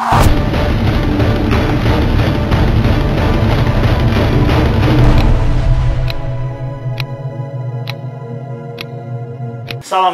Salam,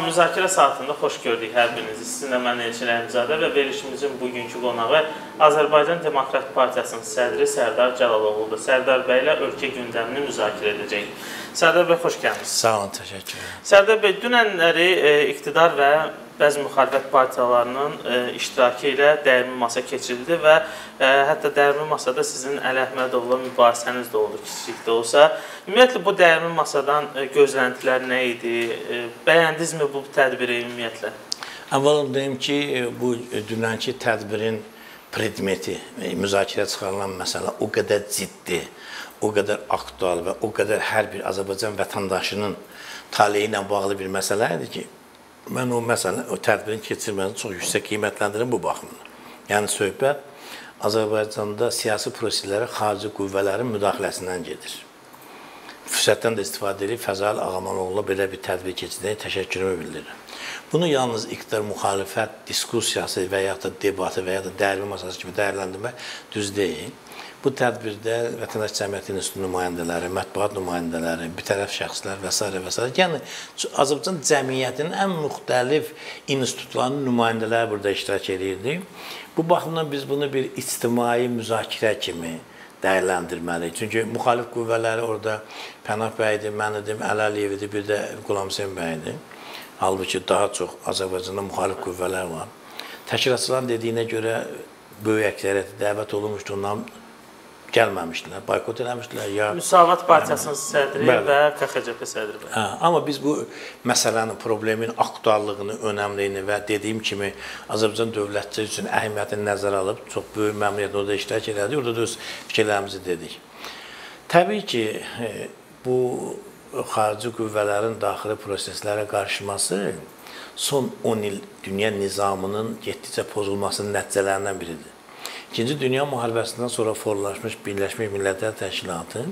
müzakirə saatında xoş gördük hər birinizi. Sizinlə mən Elçin Rəhimzadə və verilişimizin bugünkü qonağı Azərbaycan Demokrat Partiyasının sədri Sərdar Cəlaloğludur. Sərdar bəylə ölkə gündəmini müzakirə edəcəyik. Sərdar bəy, xoş gəlmisiniz. Sağ olun, təşəkkür edirəm. Sərdar bəy, dünənləri e, iqtidar və bəzi müxalifət partiyalarının e, iştirakı ilə dəyirmi masa keçirildi və e, hətta dəyirmi masada sizin Əli Əhmədovla mübahisəniz də oldu, kiçik də olsa. Ümumiyyətlə bu dəyirmi masadan e, gözləntilər nə idi? Bəyəndinizmi bu tədbiri ümumiyyətlə? Əvvəl deyim ki, bu dünənki tədbirin predmeti, müzakirə çıxarılan məsələ o qədər ciddi, o qədər aktual və o qədər hər bir Azərbaycan vətəndaşının taleyi ilə bağlı bir məsələ idi ki, mən o məsələ, o tədbirin keçirilməsini çox yüksək qiymətləndirirəm bu baxımdan. Yəni söhbət Azərbaycanda siyasi proseslərə xarici qüvvələrin müdaxiləsindən gedir. Fürsətdən də istifadə edib Fəzail Ağamanoğlu'na belə bir tədbir keçirdiyinə təşəkkürümü bildirirəm. Bunu yalnız iqtidar müxalifət diskussiyası və ya da debatı və ya da dəyərli masası kimi dəyərləndirmək düz deyil. Bu tədbirdə Vətəndaş Cəmiyyəti İnstitutunun nümayəndələri, mətbuat nümayəndələri, bitərəf şəxslər və s. və s. Yəni Azərbaycan cəmiyyətinin ən müxtəlif institutlarının nümayəndələri burada iştirak edirdi. Bu baxımdan biz bunu bir ictimai müzakirə kimi dəyərləndirməliyik. Çünki müxalif qüvvələri orada Pənah bəydir, mən idim, Əli Əliyev idi, bir də Qulam Hüseyn bəy idi. Halbuki daha çox Azərbaycanda müxalif qüvvələr var. Təşkilatçıların dediyinə görə böyük əksəriyyəti dəvət olunmuşdu, ondan gəlməmişdilər, boykot eləmişdilər ya Müsavat Partiyasının sədri bəli. və KXCP sədri. Hə, amma biz bu məsələnin, problemin aktuallığını, önəmliyini və dediyim kimi Azərbaycan dövlətçiliyi üçün əhəmiyyətini nəzərə alıb çox böyük məmnuniyyətlə orada iştirak elədik. Orada da öz fikirlərimizi dedik. Təbii ki, e, bu xarici qüvvələrin daxili proseslərə qarışması son 10 il dünya nizamının getdikcə pozulmasının nəticələrindən biridir. İkinci Dünya müharibəsindən sonra formalaşmış Birləşmiş Millətlər Təşkilatı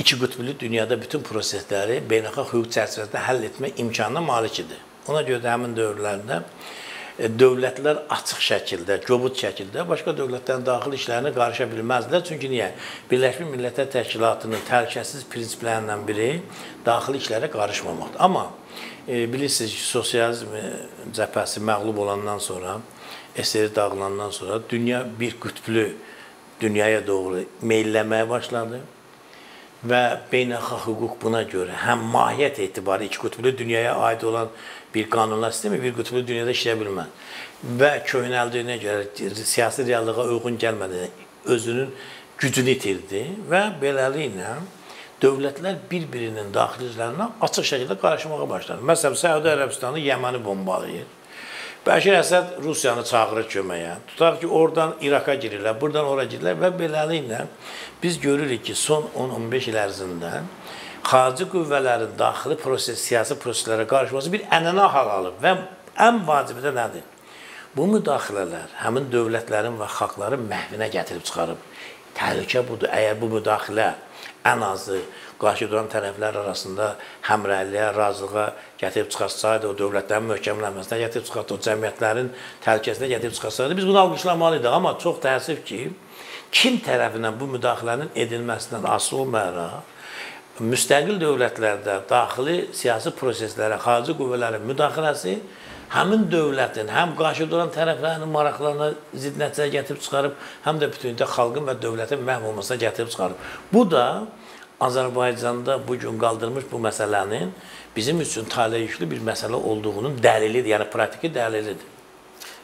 iki qütblü dünyada bütün prosesləri beynəlxalq hüquq çərçivəsində həll etmə imkanına malik idi. Ona görə də həmin dövrlərdə e, dövlətlər açıq şəkildə, kobud şəkildə başqa dövlətlərin daxili işlərinə qarışa bilməzdilər. Çünki niyə? Birləşmiş Millətlər Təşkilatının təhlükəsiz prinsiplərindən biri daxili işlərə qarışmamaqdır. Amma e, bilirsiniz ki, sosializm cəbhəsi məğlub olandan sonra SSR dağılandan sonra dünya bir qütblü dünyaya doğru meylləməyə başladı və beynəlxalq hüquq buna görə həm mahiyyət etibarı iki qütblü dünyaya aid olan bir qanunlar sistemi bir qütblü dünyada işləyə bilməz və köhnəldiyinə görə siyasi reallığa uyğun gəlmədən özünün gücünü itirdi və beləliklə dövlətlər bir-birinin daxilizlərinə açıq şəkildə qarışmağa başladı. Məsələn, Səudi Ərəbistanı Yəməni bombalayır. Bəşir Əsəd Rusiyanı çağırır köməyə. Tutaq ki, oradan İraqa girirlər, buradan ora girirlər və beləliklə biz görürük ki, son 10-15 il ərzində xarici qüvvələrin daxili proses, siyasi proseslərə qarışması bir ənənə hal alıb və ən vacibi də nədir? Bu müdaxilələr həmin dövlətlərin və xalqların məhvinə gətirib çıxarıb. Təhlükə budur. Əgər bu müdaxilə ən azı qarşı duran tərəflər arasında həmrəyliyə, razılığa gətirib çıxarsaydı, o dövlətlərin möhkəmlənməsinə gətirib çıxarsaydı, o cəmiyyətlərin təhlükəsinə gətirib çıxarsaydı, biz bunu alqışlamalıydıq. Amma çox təəssüf ki, kim tərəfindən bu müdaxilənin edilməsindən asılı olmayaraq, müstəqil dövlətlərdə daxili siyasi proseslərə xarici qüvvələrin müdaxiləsi həmin dövlətin, həm qarşı duran tərəflərin maraqlarına zidd nəticə gətirib çıxarıb, həm də bütünlükdə xalqın və dövlətin məhv olmasına gətirib çıxarıb. Bu da Azərbaycanda bu gün qaldırmış bu məsələnin bizim üçün tale yüklü bir məsələ olduğunun dəlilidir, yəni praktiki dəlilidir.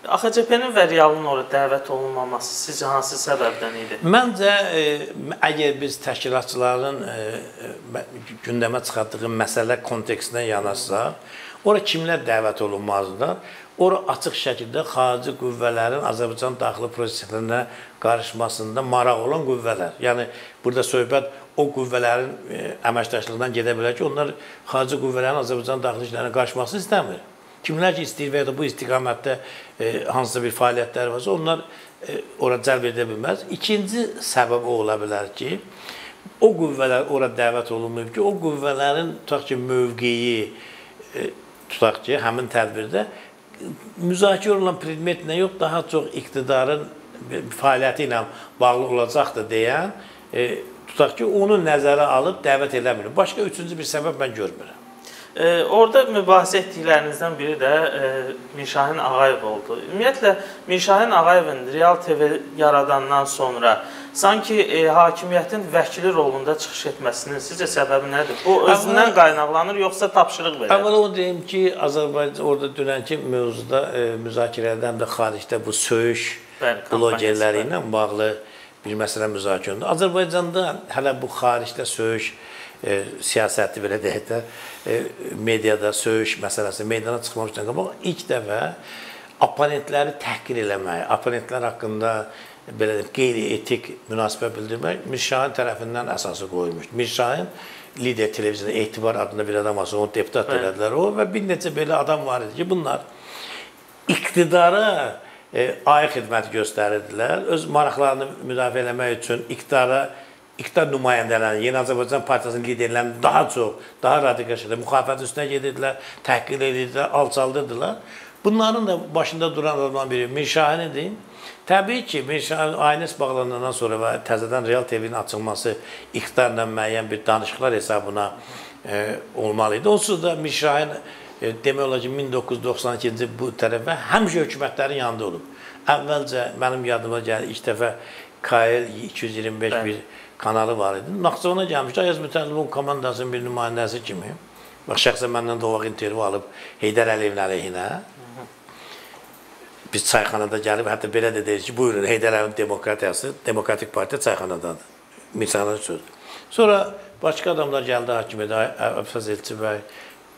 AXCP-nin və realın ora dəvət olunmaması sizcə hansı səbəbdən idi? Məncə e, əgər biz təşkilatçıların e, e, gündəmə çıxartdığı məsələ kontekstindən yanaşsaq, ora kimlər dəvət olunmalıdır? Ora açıq şəkildə xarici qüvvələrin Azərbaycan daxili proseslərinə qarışmasında maraq olan qüvvələr. Yəni burada söhbət o qüvvələrin e, əməkdaşlığından gedə bilər ki, onlar xarici qüvvələrin Azərbaycan daxili işlərinə qarışmasını istəmir. Kimlər ki istəyir və ya da bu istiqamətdə e, hansısa bir fəaliyyətləri varsa, onlar e, ora cəlb edə bilməz. İkinci səbəb o ola bilər ki, o qüvvələr ora dəvət olunmayıb ki, o qüvvələrin tutaq ki, mövqeyi e, tutaq ki, həmin tədbirdə müzakirə olunan predmet nə yox, daha çox iqtidarın fəaliyyəti ilə bağlı olacaqdır deyən, e, tutaq ki, onu nəzərə alıb dəvət eləmir. Başqa üçüncü bir səbəb mən görmürəm. E, orada mübahisə etdiklərinizdən biri də e, Mirşahin Ağayev oldu. Ümumiyyətlə Mirşahin Ağayevin Real TV yaradandan sonra sanki e, hakimiyyətin vəkili rolunda çıxış etməsinin sizcə səbəbi nədir? Bu özündən qaynaqlanır yoxsa tapşırıq verir? Əvvəla onu deyim ki, Azərbaycan orada dünənki mövzuda e, müzakirələrdən də xaricdə bu söyüş Bəli, blogerləri ilə bağlı bir məsələ müzakirə olundu. Azərbaycanda hələ bu xaricdə söyüş e, siyasəti belə deyək də e, mediada söyüş məsələsi meydana çıxmamışdan qabaq ilk dəfə oponentləri təhqir eləmək, oponentlər haqqında belə deyim, qeyri-etik münasibət bildirmək Mirşahin tərəfindən əsası qoyulmuşdu. Mirşahin lider televiziyada Etibar adında bir adam var, onu deputat elədilər o və bir neçə belə adam var idi ki, bunlar iqtidara e, ayıq xidmət göstərirdilər. Öz maraqlarını müdafiə etmək üçün iqtidara iqtidar nümayəndələri, Yeni Azərbaycan Partiyasının liderlərini daha çox, daha radikal şəkildə müxalifət üstünə gedirdilər, təhqir edirdilər, alçaldırdılar. Bunların da başında duran adamdan biri Mirşahin idi. Təbii ki, Mirşahin aynəs bağlanandan sonra və təzədən Real TV-nin açılması iqtidarla müəyyən bir danışıqlar hesabına e, olmalı idi. Onsuz da Mirşahin e, demək olar ki, 1992-ci bu tərəfə həmişə hökumətlərin yanında olub. Əvvəlcə mənim yadıma gəlir ilk dəfə KL 225 Bəli. bir kanalı var idi. Naxçıvana gəlmişdi. Ayaz Mütəllibov komandasının bir nümayəndəsi kimi. Bax şəxsən məndən də o vaxt intervyu alıb Heydər Əliyevin əleyhinə. Biz çayxanada gəlib, hətta belə də deyir ki, buyurun Heydər Əliyevin demokratiyası, Demokratik Partiya çayxanadadır. Misalın söz. Sonra başqa adamlar gəldi hakimiyyətə, Əfsəz Elçi bəy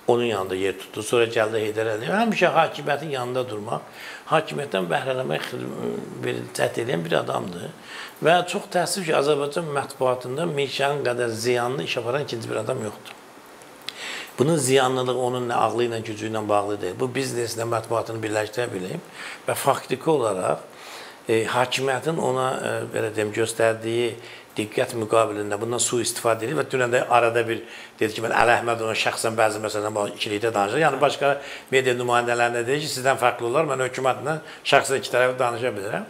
onun yanında yer tutdu. Sonra gəldi Heydər Əliyev. Həmişə hakimiyyətin yanında durmaq, hakimiyyətdən bəhrələmək bir cəhd edən bir adamdır. Və çox təəssüf ki, Azərbaycan mətbuatında Mirşənin qədər ziyanlı iş aparan ikinci bir adam yoxdur. Bunun ziyanlılığı onun nə ağlı ilə, gücü ilə bağlı deyil. Bu bizneslə mətbuatını birləşdirə bilib və faktiki olaraq e, hakimiyyətin ona e, belə deyim göstərdiyi diqqət müqabilində bundan sui-istifadə edir və dünən də arada bir dedi ki, mən Əli Əhmədovun şəxsən bəzi məsələdən bağlı ikilikdə danışır. Yəni başqa media nümayəndələrinə deyir ki, sizdən fərqli olar, mən hökumətlə şəxsən iki tərəfi danışa bilirəm.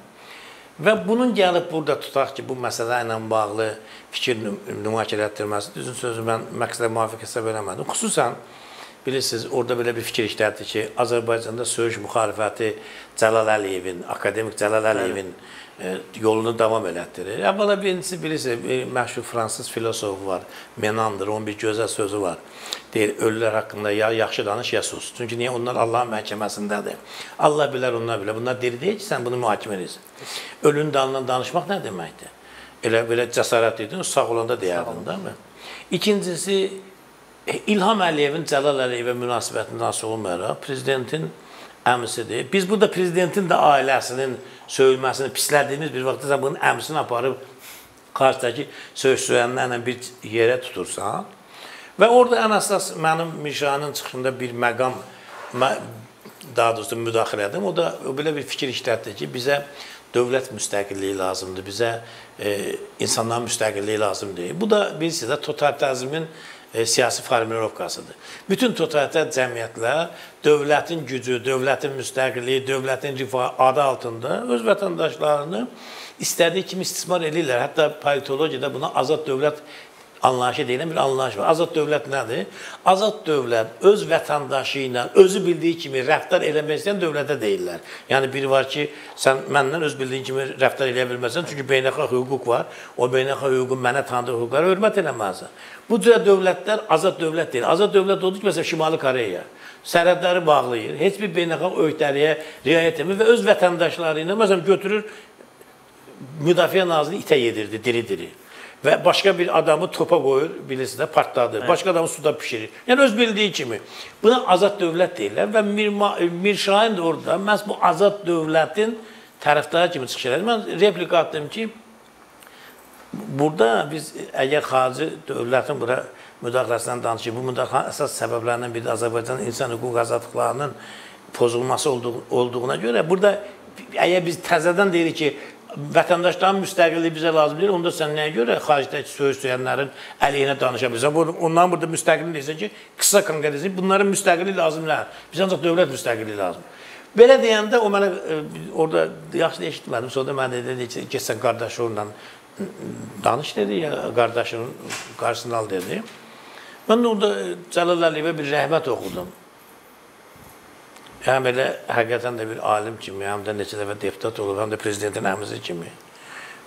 Və bunun gəlib burada tutaq ki, bu məsələ ilə bağlı fikir müzakirə etdirməsi, düzün sözü mən məqsədə müvafiq hesab eləmədim. Xüsusən bilirsiniz, orada belə bir fikir işlədi ki, Azərbaycanda söyüş müxalifəti Cəlal Əliyevin, akademik Cəlal Əliyevin e, yolunu davam elətdirir. Əvvəla birincisi bilirsiniz, bir məşhur fransız filosof var, Menandr, onun bir gözəl sözü var. Deyir, ölülər haqqında ya yaxşı danış, ya sus. Çünki niyə onlar Allahın məhkəməsindədir. Allah bilər, onlar bilər. Bunlar diri deyil ki, sən bunu mühakimə edirsən. Ölünün dalından danışmaq nə deməkdir? Elə belə cəsarət edin, sağ olanda deyərdin, değil mi? İkincisi, İlham Əliyevin Cəlal Əliyevə münasibətindən asılı olmayaraq, prezidentin əmisidir. Biz burada prezidentin də ailəsinin söyülməsini pislədiyimiz bir vaxtda sən bunun əmsini aparıb qarşıdakı söyüşçülərlə bir yerə tutursan və orada ən əsas mənim Mişanın çıxışında bir məqam daha doğrusu müdaxilə edim. O da belə bir fikir işlətdi ki, bizə dövlət müstəqilliyi lazımdır, bizə e, insanların müstəqilliyi lazımdır. Bu da bilirsiniz də totalitarizmin e, siyasi formulovkasıdır. Bütün totalitar cəmiyyətlər dövlətin gücü, dövlətin müstəqilliyi, dövlətin rifahı adı altında öz vətəndaşlarını istədiyi kimi istismar edirlər. Hətta politologiyada buna azad dövlət anlayışı deyilən bir anlayış var. Azad dövlət nədir? Azad dövlət öz vətəndaşı ilə özü bildiyi kimi rəftar eləmək istəyən dövlətə deyirlər. Yəni biri var ki, sən məndən öz bildiyin kimi rəftar eləyə bilməzsən, çünki beynəlxalq hüquq var. O beynəlxalq hüququn mənə tanıdığı hüquqlara hörmət eləməlisən. Bu cür dövlətlər azad dövlət deyil. Azad dövlət odur ki, məsələn Şimali Koreya sərhədləri bağlayır. Heç bir beynəlxalq öhdəliyə riayət etmir və öz vətəndaşları ilə məsələn götürür Müdafiə Naziri itə yedirdi diri-diri və başqa bir adamı topa qoyur, bilirsiniz də, partladır. Hə. Başqa adamı suda bişirir. Yəni öz bildiyi kimi. Buna azad dövlət deyirlər və Mir, Mir Şahin də orada məhz bu azad dövlətin tərəfdarı kimi çıxış edir. Mən replika atdım ki, burada biz əgər xarici dövlətin bura müdaxiləsindən danışırıq, bu müdaxilənin əsas səbəblərindən biri Azərbaycan insan hüquq azadlıqlarının pozulması olduğu, olduğuna görə burada əgər biz təzədən deyirik ki, vətəndaşların müstəqilliyi bizə lazım deyil. Onda sən nəyə görə xaricdəki söz söyənlərin əleyhinə danışa bilirsən? Bu onların burada müstəqillik deyirsən ki, qısa konkret bunların müstəqilliyi lazım deyil. Bizə ancaq dövlət müstəqilliyi lazım. Belə deyəndə o mənə e, orada yaxşı eşitmədim. Sonra mənə dedi ki, keçsən qardaşınla danış dedi ya, qardaşının qarşısında al dedi. Mən orada Cəlal Əliyevə bir rəhmət oxudum. Həm elə həqiqətən də bir alim kimi, həm də neçə dəfə deputat olub, həm də prezidentin əmizi kimi.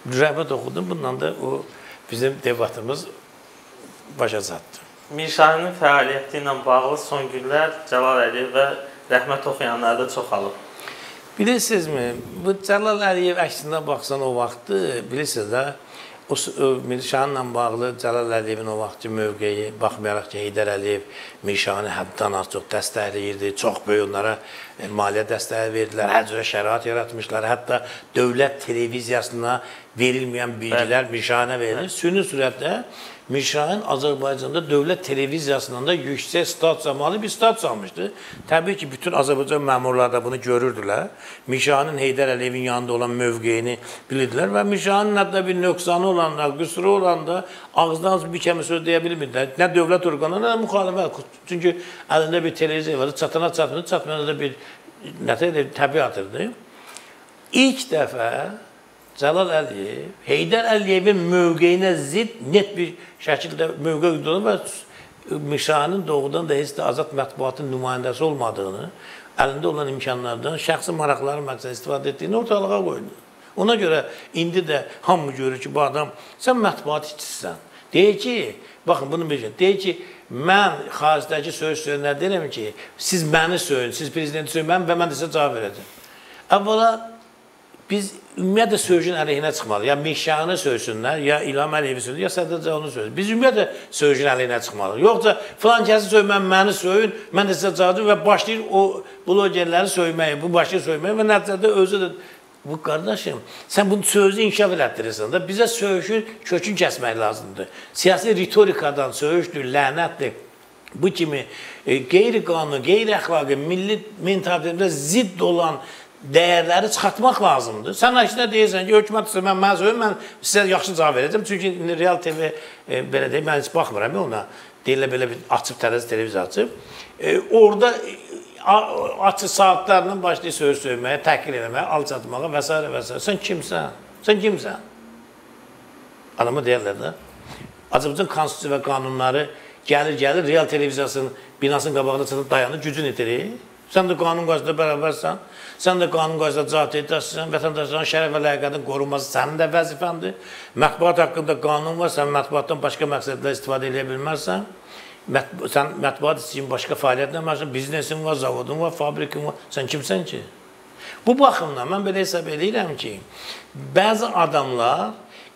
Bir rəhmət oxudum. Bununla da o bizim debatımız başa çatdı. Mirşahinin fəaliyyəti ilə bağlı son günlər Cəlal Əliyev və rəhmət oxuyanlarda çoxalıb. Bilirsinizmi, bu Cəlal Əliyev əksinə baxsan o vaxtı, bilirsiniz də, o Mirşahınla bağlı Cəlal Əliyevin o vaxtki mövqeyi, baxmayaraq ki, Heydər Əliyev Mirşahını həddən az çox dəstəkləyirdi, çox böyük onlara e, maliyyə dəstəyi verdilər, hər cürə şərait yaratmışlar, hətta dövlət televiziyasına verilməyən bilgilər Mirşahına verilir. Süni surətdə Mirşahin Azərbaycanda dövlət televiziyasından da yüksək stat zamanı bir stat salmışdı. Təbii ki, bütün Azərbaycan məmurları da bunu görürdülər. Mirşahinin Heydər Əliyevin yanında olan mövqeyini bilirdilər və Mirşahinin hətta bir nöqsanı olanda, qüsuru olanda ağızdan bir kəmə söz deyə bilmirdilər. Nə dövlət orqanı, nə müxalifət. Çünki əlində bir televiziya var, çatana çatmır, çatmayanda da bir nətə təbii atırdı. İlk dəfə Cəlal Əliyev Heydər Əliyevin mövqeyinə zidd net bir şəkildə mövqe qurdu və Mişanın doğrudan da heç də azad mətbuatın nümayəndəsi olmadığını, əlində olan imkanlardan şəxsi maraqları məqsəd istifadə etdiyini ortalığa qoydu. Ona görə indi də hamı görür ki, bu adam sən mətbuat işçisisən. Deyir ki, baxın bunu bilin. Deyir ki, mən xaricdəki söyüş söyənlər deyirəm ki, siz məni söyün, siz prezidenti söyün, mən və mən də sizə cavab verəcəm. Əvvəla biz ümumiyyətlə sözün əleyhinə çıxmalı. Ya Mişanı söysünlər, ya İlham Əliyevi söysün, ya Sədr Cavunu söysün. Biz ümumiyyətlə sözün əleyhinə çıxmalıyıq. Yoxsa filan kəsi söymən məni söyün, mən də sizə cavab və başlayır o blogerləri söyməyə, bu başlayır söyməyə və nəticədə özü də Bu qardaşım, sən bunu sözü inkişaf elətdirirsən də bizə söyüşün kökün kəsmək lazımdır. Siyasi ritorikadan söyüşdür, lənətdir. Bu kimi e, qeyri-qanuni, qeyri-əxlaqi, milli mentalitetə zidd olan dəyərləri çıxartmaq lazımdır. Sən əksinə deyirsən ki, hökumət isə mən məzun, mən sizə yaxşı cavab verəcəm. Çünki Real TV e, belə deyim, mən heç baxmıram ona. Deyilə belə bir açıb tərəzi televiziya açıb. E, orada açı saatlarla başlayır söz söyməyə, təhqir eləməyə, alçatmağa və s. və s. Sən kimsən? Sən kimsən? Adamı deyirlər də. Azərbaycan konstitusiya və qanunları gəlir, gəlir, real televiziyasının binasının qabağında dayanır, gücünü itirir. Sən də qanun qarşısında bərabərsən. Sən də qanun qarşısında cavab edəsən. Vətəndaşların şərəf və ləyaqətinin qorunması sənin də vəzifəndir. Mətbuat haqqında qanun var. Sən mətbuatdan başqa məqsədlə istifadə edə bilməzsən. Mət, sən mətbuat üçün başqa fəaliyyətlə məşğul, biznesin var, zavodun var, fabrikin var. Sən kimsən ki? Bu baxımdan mən belə hesab edirəm ki, bəzi adamlar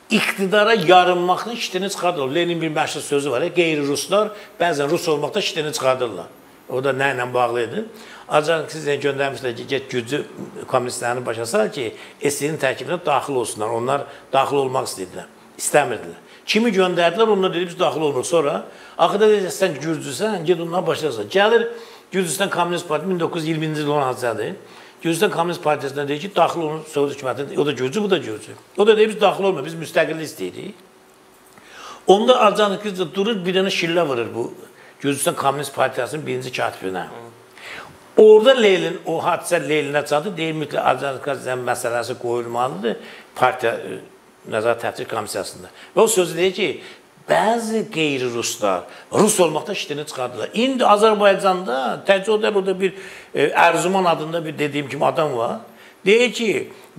iqtidara yarınmaqla işini çıxardırlar. Lenin bir məşhur sözü var, qeyri-ruslar bəzən rus olmaqda işini çıxardırlar. O da nə ilə bağlı idi? Ancaq sizə göndərmişlər ki, get gücü kommunistlərini başa sal ki, SSR-in tərkibinə daxil olsunlar. Onlar daxil olmaq istəyirdilər. İstəmirdilər. Kimi göndərdilər, onlar dedi biz daxil olmuruq. Sonra axırda dedi sən gürcüsən, get ondan başlasan. Gəlir Gürcüstan Kommunist Partiyası 1920-ci il olan hadisədir. Gürcüstan Kommunist Partiyasından deyir ki, daxil olun Sovet hökumətinə. O da Gürcü, bu da Gürcü. O da deyir biz daxil olmuruq, biz müstəqillik istəyirik. Onda Arcanikizdə durur, bir dənə şillə vurur bu Gürcüstan Kommunist Partiyasının birinci katibinə. Orada Leylin, o hadisə Leylinə çatdı, deyir mütləq Azərbaycan məsələsi qoyulmalıdır partiya e, nəzarət təftiş komissiyasında. Və o sözü deyir ki, bəzi qeyri-ruslar rus olmaqda işini çıxardılar. İndi Azərbaycanda təcrübədə burada bir e, Ərzuman adında bir dediyim kimi adam var. Deyir ki,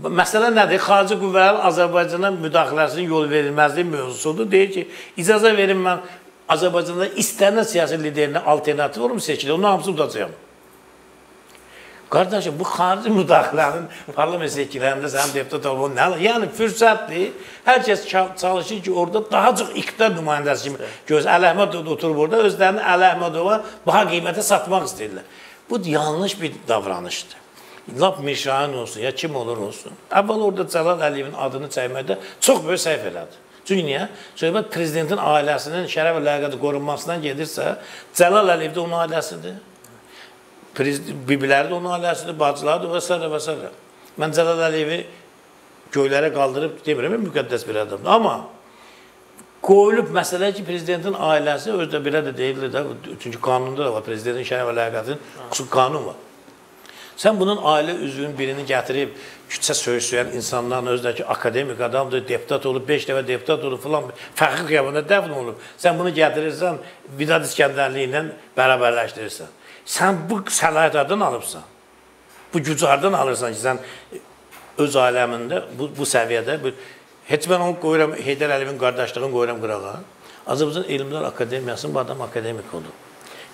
məsələ nədir? Xarici qüvvələrin Azərbaycana müdaxiləsinin yol verilməzliyi mövzusudur. Deyir ki, icazə verin mən Azərbaycanda istənilən siyasi liderinə alternativ olum seçilir. Onun hamısını udacağam. Qardaşım, bu xarici müdaxilənin parlament seçkilərində sənin deputat olmanın nə? Yəni fürsətdir. Hər kəs çalışır ki, orada daha çox iqtidar nümayəndəsi kimi göz Əli Əhmədov oturub orada özlərini Əli Əhmədova baha qiymətə satmaq istəyirlər. Bu yanlış bir davranışdır. Lap Mirşahin olsun, ya kim olur olsun. Əvvəl orada Cəlal Əliyevin adını çəkməkdə çox böyük səhv elədi. Çünki niyə? Söhbət prezidentin ailəsinin şərəf və ləyaqəti qorunmasından gedirsə, Cəlal Əliyev də onun ailəsidir. Bibiləri də onun ailəsidir, bacıları da və s. və s. Mən Cəlal Əliyevi göylərə qaldırıb demirəm, müqəddəs bir adamdır. Amma qoyulub məsələ ki, prezidentin ailəsi özdə belə də deyilir də, çünki qanunda da var, prezidentin şərəf və ləyaqətinin xüsusi qanun var. Sən bunun ailə üzvünün birini gətirib küçə söyüşləyən insanların özündəki akademik adamdır, deputat olub, 5 dəfə deputat olub filan fəxri xiyabanda dəfn olub. Sən bunu gətirirsən, Vidad İskəndərli ilə bərabərləşdirirsən. Sən bu səlahiyyət hardan alıbsan? Bu gücü hardan alırsan ki, sən öz aləmində bu, bu səviyyədə bu, heç mən onu qoyuram Heydər Əliyevin qardaşlığını qoyuram qırağa. Azərbaycan Elmlər Akademiyasının bu adam akademik olub.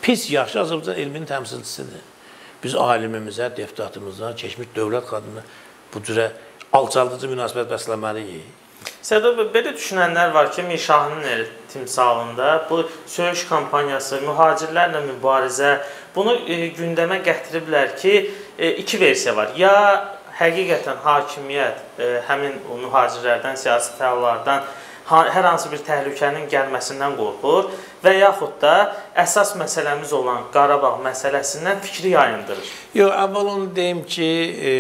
Pis yaxşı Azərbaycan elminin təmsilçisidir. Biz alimimizə, deputatımıza, keçmiş dövlət xadimə bu cürə alçaldıcı münasibət bəsləməliyik. Bəy, belə düşünənlər var ki, Mirşahının el timsalında bu söyüş kampaniyası, mühacirlərlə mübarizə bunu e, gündəmə gətiriblər ki, e, iki versiya var. Ya həqiqətən hakimiyyət e, həmin o mühacirlərdən, siyasi fəallardan hər hansı bir təhlükənin gəlməsindən qorxur və yaxud da əsas məsələmiz olan Qarabağ məsələsindən fikri yayındırır. Yox, əvvəl onu deyim ki, e,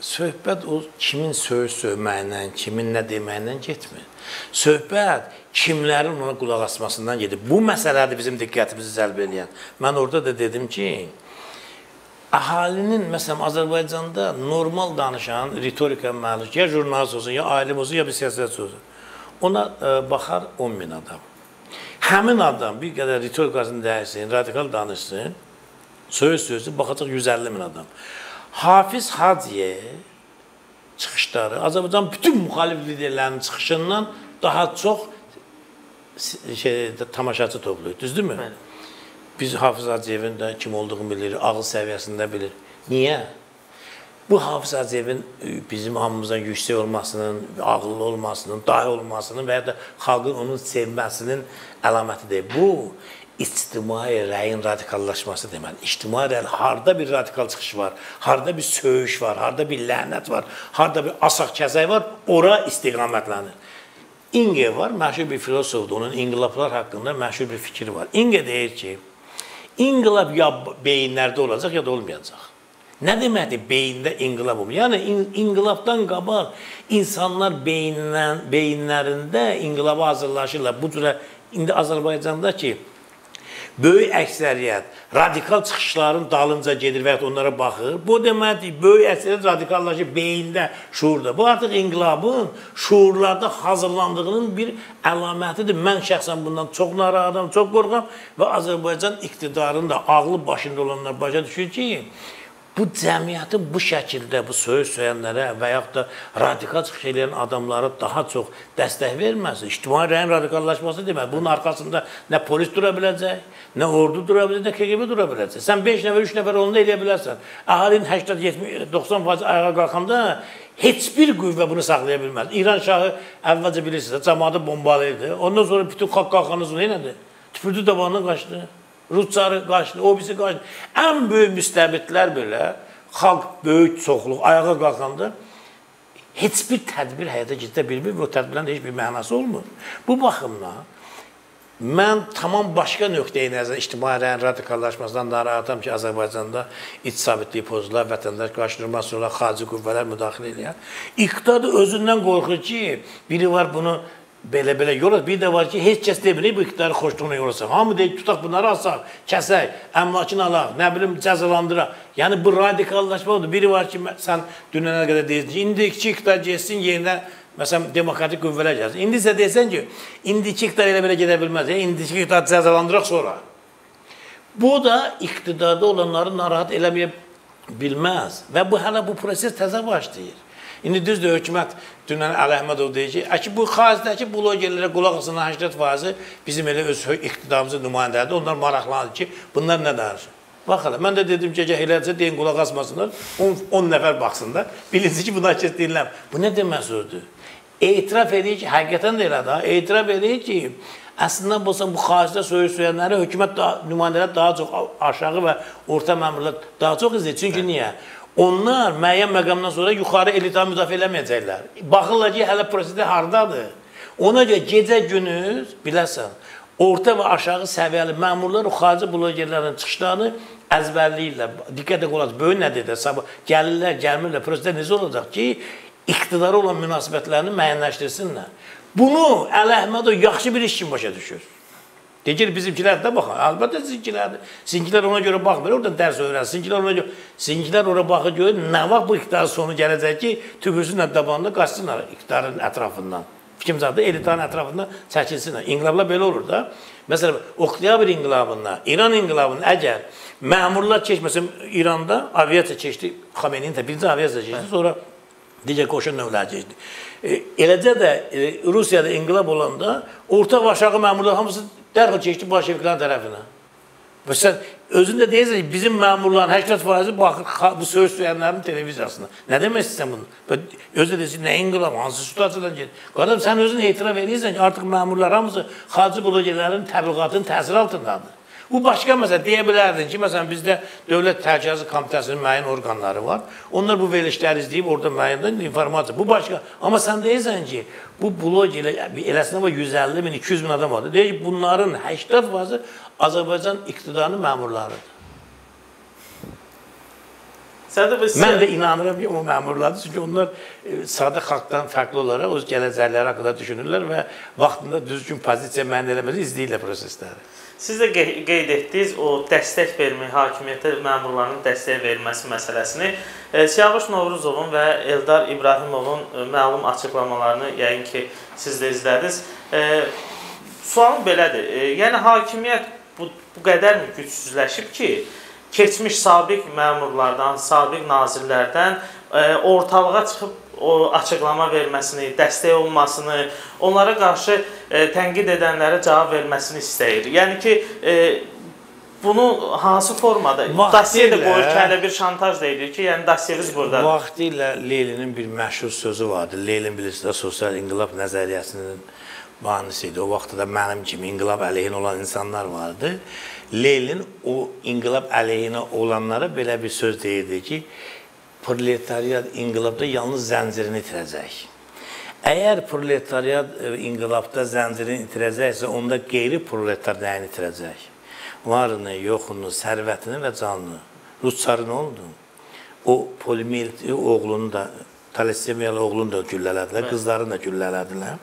söhbət o kimin söz söyməyindən, kimin nə deməyindən getmir. Söhbət kimlərin ona qulaq asmasından gedir. Bu məsələdir bizim diqqətimizi cəlb edən. Mən orada da dedim ki, əhalinin məsələn Azərbaycanda normal danışan, ritorika məlum, ya jurnalist olsun, ya alim olsun, ya bir siyasətçi olsun. Ona e, baxar 10 min adam. Həmin adam bir qədər ritorikasını dəyişsin, radikal danışsın, söz sözü baxacaq 150 min adam. Hafiz Hacıyev çıxışları Azərbaycan bütün müxalif liderlərinin çıxışından daha çox şey tamaşaçı toplayır. Düzdürmü? Bəli. Biz Hafiz Hacıyevin də kim olduğunu bilirik, ağıl səviyyəsində bilir. Niyə? Bu Hafız Hacıyevin e, bizim hamımızdan yüksək olmasının, ağıllı olmasının, dahi olmasının və ya da xalqın onu sevməsinin əlamətidir. Bu ictimai rəyin radikallaşması deməli. İctimai rəy harda bir radikal çıxış var, harda bir söyüş var, harda bir lənət var, harda bir asaq kəsək var, ora istiqamətlənir. İnge var, məşhur bir filosofdur. Onun inqilablar haqqında məşhur bir fikri var. İnge deyir ki, inqilab ya beyinlərdə olacaq, ya da olmayacaq. Nə deməkdir beyində inqilab olmaq? Yəni in, inqilabdan qabaq insanlar beyindən, beyinlərində inqilaba hazırlaşırlar. Bu cürə indi Azərbaycanda ki böyük əksəriyyət radikal çıxışların dalınca gedir və ya onlara baxır. Bu deməkdir, böyük əksəriyyət radikallaşır beyində, şuurda. Bu artıq inqilabın şuurlarda hazırlandığının bir əlamətidir. Mən şəxsən bundan çox narahatam, çox qorxuram və Azərbaycan iqtidarının da ağlı başında olanlar başa düşür ki, bu cəmiyyəti bu şəkildə bu söyüş söyənlərə və yaxud da radikal çıxış edən adamlara daha çox dəstək verməsi, ictimai rəyin radikallaşması demək. Bunun arxasında nə polis dura biləcək, nə ordu dura biləcək, nə KGB dura biləcək. Sən 5 nəfər, 3 nəfər onu eləyə bilərsən. Əhalinin 80, 70, 90% ayağa qalxanda heç bir qüvvə bunu saxlaya bilməz. İran şahı əvvəlcə bilirsiniz, cəmaatı bombalayırdı. Ondan sonra bütün qalxanız nə elədi? Tüpürdü tabanına qaçdı. Rusları qaçdı, o birisi qaçdı. Ən böyük müstəbidlər belə xalq böyük çoxluq ayağa qalxanda heç bir tədbir həyata keçirə bilmir və o tədbirin heç bir mənası olmur. Bu baxımdan mən tamam başqa nöqteyi nəzər ictimai rəyin radikallaşmasından narahatam ki, Azərbaycanda iç sabitlik pozular, vətəndaş qaçdırması olar, xarici qüvvələr müdaxilə edir. İqtidar özündən qorxur ki, biri var bunu belə-belə yola. Bir də var ki, heç kəs demir bu iqtidarı xoşluğuna yolasın. Hamı deyir, tutaq bunları alsaq, kəsək, əmlakını alaq, nə bilim cəzalandıraq. Yəni bu radikallaşmadır. Biri var ki, sən dünənə qədər deyirsən ki, indi iki iqtidar getsin yerinə məsələn demokratik qüvvələr gəlsin. İndi isə desən ki, indiki iqtidar elə belə gedə bilməz. Ya, indiki iqtidar cəzalandıraq sonra. Bu da iqtidarda olanları narahat eləməyə bilməz və bu hələ bu proses təzə başlayır. İndi düzdür, hökumət dünən Əli Əhmədov deyir ki, əki bu xaricdəki blogerlərə qulaq asın 80% bizim elə öz iqtidarımızın nümayəndələri onlar maraqlanır ki, bunlar nə danışır? Bax hələ, mən də dedim ki, eləcə deyin qulaq asmasınlar, 10, 10 nəfər baxsınlar, bilinsin ki, bunlar kes deyirlər. Bu nə demək sözdür? Etiraf edir ki, həqiqətən də elə də, etiraf edir ki, əslində bolsa bu xaricdə söyüş söyənləri hökumət daha, nümayəndələr daha çox aşağı və orta məmurlar daha çox izləyir. Çünki niyə? Onlar müəyyən məqamdan sonra yuxarı elita müdafiə eləməyəcəklər. Baxırlar ki, hələ prosesdə hardadır. Ona görə gecə-gündüz biləsən, orta və aşağı səviyyəli məmurlar o xarici blogerlərin çıxışlarını əzbərləyirlər. Diqqət qulaq, böyük nədir də sabah gəlirlər, gəlmirlər. Prosesdə necə olacaq ki, iqtidara olan münasibətlərini müəyyənləşdirsinlər. Bunu Əli Əhmədov yaxşı bir iş kimi başa düşür. Deyir bizimkilər də baxın. Əlbəttə sizinkilərdir. Sizinkilər ona görə baxmır, oradan dərs öyrənsin. Sizinkilər ona görə sizinkilər ora baxır görür nə vaxt bu iqtidar sonu gələcək ki, tübürsünlə dabanında qaçsınlar iqtidarın ətrafından. Fikrimcədə elitanın ətrafından çəkilsinlər. İnqilablar belə olur da. Məsələn, oktyabr inqilabında, İran inqilabında əgər məmurlar keçməsə İranda aviasiya keçdi, Xameneyin də birinci aviasiya keçdi, sonra digər qoşun növləri keçdi. E, eləcə də e, Rusiyada inqilab olanda orta və aşağı məmurlar hamısı dərhal keçdi bolşeviklərin tərəfinə. Və sən özün də deyirsən ki, bizim məmurların 80% baxır bu söz söyənlərin televiziyasına. Nə demək istəyirsən bunu? Və özü də deyirsən, nə inqilab, hansı situasiyadan gedir? Qardaş, sən özün etiraf edirsən ki, artıq məmurlar hamısı xarici bölgələrin təbliğatının təsiri altındadır. Bu başqa məsələ deyə bilərdin ki, məsələn bizdə Dövlət Təhlükəsizlik Komitəsinin müəyyən orqanları var. Onlar bu verilişləri izləyib orada müəyyən informasiya. Bu başqa. Amma sən deyirsən ki, bu blog elə eləsinə var 150 min, 200 min adam var. Deyir ki, bunların 80%-i Azərbaycan iqtidarının məmurlarıdır. Mən də inanıram ki, o məmurlardır. Çünki onlar e, sadə xalqdan fərqli olaraq öz gələcəkləri haqqında düşünürlər və vaxtında düzgün pozisiya məndə eləməzi izləyirlər prosesləri. Siz də qeyd etdiniz o dəstək vermə, hakimiyyətə məmurlarının dəstək verilməsi məsələsini. E, Siyavuş Novruzovun və Eldar İbrahimovun e, məlum açıqlamalarını yəqin ki, siz də izlədiniz. E, sualım belədir. Yəni hakimiyyət bu, bu qədərmi gücsüzləşib ki, keçmiş sabiq məmurlardan, sabiq nazirlərdən ortalığa çıxıb o açıqlama verməsini, dəstək olmasını, onlara qarşı e, tənqid edənlərə cavab verməsini istəyir. Yəni ki, e, bunu hansı formada? Dasiya da qoyur ki, hələ bir şantaj da edir ki, yəni dasiyeniz burada. Vaxtilə Leylinin bir məşhur sözü vardı. Leylin bilirsiniz, sosial inqilab nəzəriyyəsinin banisi idi. O vaxtda da mənim kimi inqilab əleyhinə olan insanlar vardı. Leylin o inqilab əleyhinə olanlara belə bir söz deyirdi ki, proletariat inqilabda yalnız zəncirini itirəcək. Əgər proletariat e, inqilabda zəncirini itirəcəksə, onda qeyri-proletar nəyini itirəcək? Varını, yoxunu, sərvətini və canını. Rus çarı nə oldu? O polimelti oğlunu da, Talesemiyalı oğlunu da güllələdilər, qızlarını da güllələdilər.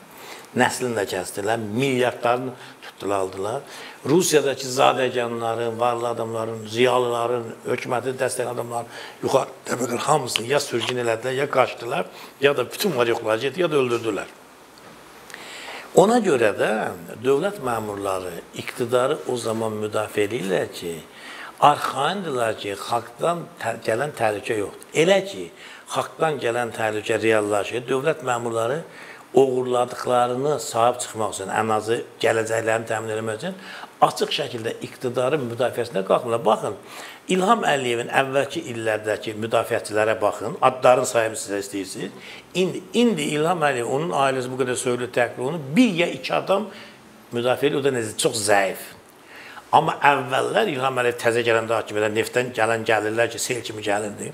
Nəslini də kəsdilər, milyardlarını tutdular, aldılar. Rusiyadakı zadəganların, varlı adamların, ziyalıların, hökuməti dəstəkli adamların yuxarı təbəqələr hamısını ya sürgün elədilər, ya qaçdılar, ya da bütün var yoxlar getdi, ya da öldürdülər. Ona görə də dövlət məmurları iqtidarı o zaman müdafiə edirlər ki, arxaindirlər ki, xalqdan tə gələn təhlükə yoxdur. Elə ki, xalqdan gələn təhlükə reallaşır, dövlət məmurları uğurladıqlarını sahib çıxmaq üçün, ən azı gələcəklərini təmin etmək üçün açıq şəkildə iqtidarın müdafiəsinə qalxmırlar. Baxın, İlham Əliyevin əvvəlki illərdəki müdafiəçilərə baxın, adların sayını sizə istəyirsiniz. İndi, indi İlham Əliyev, onun ailəsi bu qədər söylü təkrir onu, bir ya iki adam müdafiə edir, o da necə, çox zəif. Amma əvvəllər İlham Əliyev təzə gələndə hakimiyyətə neftdən gələn gəlirlər ki, sel kimi gəlirdi.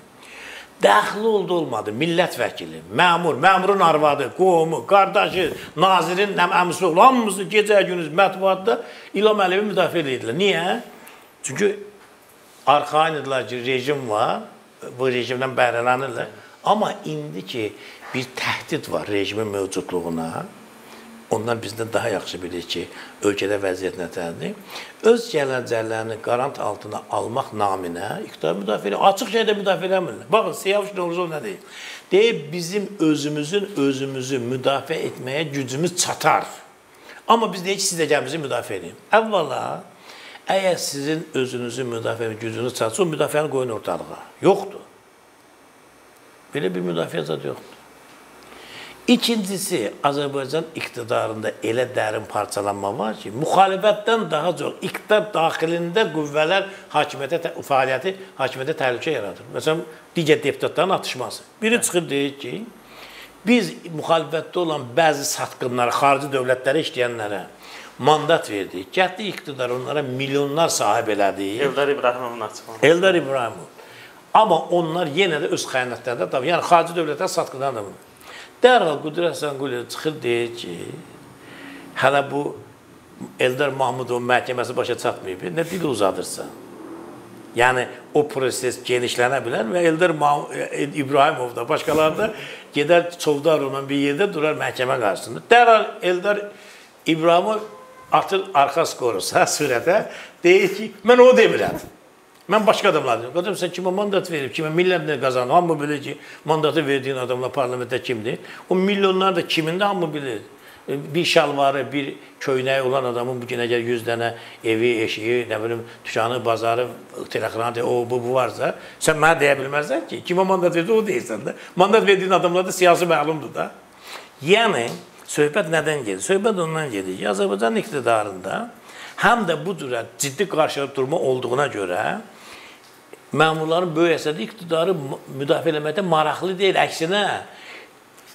Dəxli oldu olmadı. Millət vəkili, məmur, məmurun arvadı, qohumu, qardaşı, nazirin əmisi oğlu, hamımızı gecə gündüz mətbuatda İlham Əliyevi müdafiə edirlər. Niyə? Çünki arxain idilər ki, rejim var, bu rejimdən bəhrələnirlər. Amma indi ki, bir təhdid var rejimin mövcudluğuna, Ondan bizdən daha yaxşı bilir ki, ölkədə vəziyyət nətərdir. Öz gələcəklərini qarant altına almaq naminə iqtidar müdafiə açıq şeydə müdafiə eləmirlər. Baxın, Siyavuş Novruzov nə deyir? Deyir, bizim özümüzün özümüzü müdafiə etməyə gücümüz çatar. Amma biz deyək ki, siz də gəl bizi müdafiə edin. Əvvəla, əgər sizin özünüzü müdafiə etmə gücünüz çatsa, o müdafiəni qoyun ortalığa. Yoxdur. Belə bir müdafiə zad yoxdur. İkincisi, Azərbaycan iqtidarında elə dərin parçalanma var ki, müxalifətdən daha çox iqtidar daxilində qüvvələr hakimiyyətə fəaliyyəti hakimiyyətə təhlükə yaradır. Məsələn, digər deputatların atışması. Biri çıxır deyir ki, biz müxalifətdə olan bəzi satqınlara, xarici dövlətlərə işləyənlərə mandat verdik. Gəldi iqtidar onlara milyonlar sahib elədi. Eldar İbrahimovun açıqlaması. Eldar İbrahimov. Amma onlar yenə də öz xəyanətlərində. Yəni xarici dövlətlər satqından da bunu. Dərhal Qudret Həsənquliyev çıxır deyir ki, hələ bu Eldar Mahmudovun məhkəməsi başa çatmayıb. Nə dil uzadırsan? Yəni o proses genişlənə bilər və Eldar e, İbrahimov da, başqaları da gedər Çovdarovla bir yerdə durar məhkəmə qarşısında. Dərhal Eldar İbrahimov atır arxa skorusa sürətə deyir ki, mən o demirəm. Mən başqa adamlar deyirəm. Qadın sən kimə mandat verib, kimə millətlə qazanır, hamı bilir ki, mandatı verdiyin adamlar parlamentdə kimdir? O milyonlar da kimindir, hamı bilir. Bir şalvarı, bir köynəyi olan adamın bu gün əgər 100 dənə evi, eşiyi, nə bilim, dükanı, bazarı, telexranı, o bu, bu varsa, sən mənə deyə bilməzsən ki, kimə mandat verdi, o deyirsən də. Mandat verdiyin adamlar da siyasi məlumdur da. Yəni söhbət nədən gedir? Söhbət ondan gedir ki, Azərbaycan iqtidarında həm də bu cür ciddi qarşılıq durma olduğuna görə məmurların böyük hissəsi iqtidarı müdafiə etməkdə maraqlı deyil, əksinə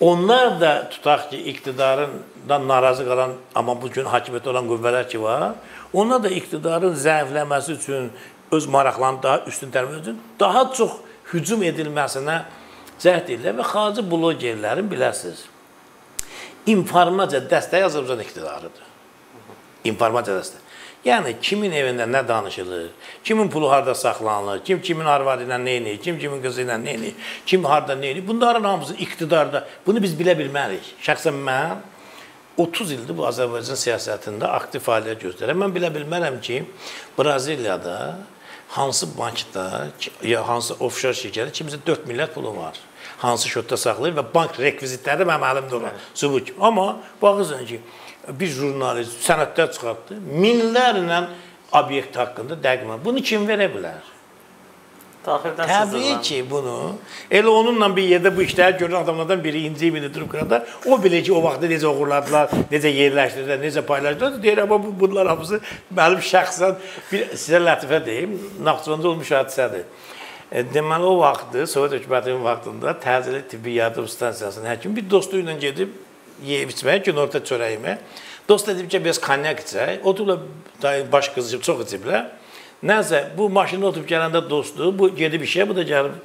onlar da tutaq ki, iqtidarından narazı qalan, amma bu gün hakimiyyətdə olan qüvvələr ki var, onlar da iqtidarın zəifləməsi üçün öz maraqlarını daha üstün tərəf üçün daha çox hücum edilməsinə cəhd edirlər və xarici blogerlərin biləsiniz informasiya dəstəyi Azərbaycan iqtidarıdır. İnformasiya dəstəyi. Yəni kimin evində nə danışılır, kimin pulu harda saxlanılır, kim kimin arvadı ilə nə edir, kim kimin qızı ilə nə edir, kim harda nə edir. Bunların hamısı iqtidarda. Bunu biz bilə bilmərik. Şəxsən mən 30 ildir bu Azərbaycan siyasətində aktiv fəaliyyət göstərirəm. Mən bilə bilmərəm ki, Braziliyada hansı bankda ya hansı ofşor şirkətdə kimsə 4 milyard pulu var hansı şotda saxlayır və bank rekvizitləri də mənim əlimdə olan sübut. Amma baxırsan ki, bir jurnalist sənədlər çıxartdı, minlərlə obyekt haqqında dəqiq. Bunu kim verə bilər? Daxildən Təbii ki, bunu elə onunla bir yerdə bu işləri görən adamlardan biri inci ibini durub qıranda, o bilir ki, o vaxtda necə oğurladılar, necə yerləşdirdilər, necə paylaşdılar. Deyir, amma bu, bunlar hamısı mənim şəxsən bir sizə lətifə deyim, Naxçıvanda olmuş hadisədir. E, deməli o vaxtı Sovet hökumətinin vaxtında təcili tibbi yardım stansiyasının həkimi bir dostu ilə gedib yeyib içməyə, günorta çörəyimə. Dost dedi ki, biz konyak içək. Oturublar baş qızışıb çox içiblər. Nəsə bu maşında oturub gələndə dostu, bu gedib işə, bu da gəlib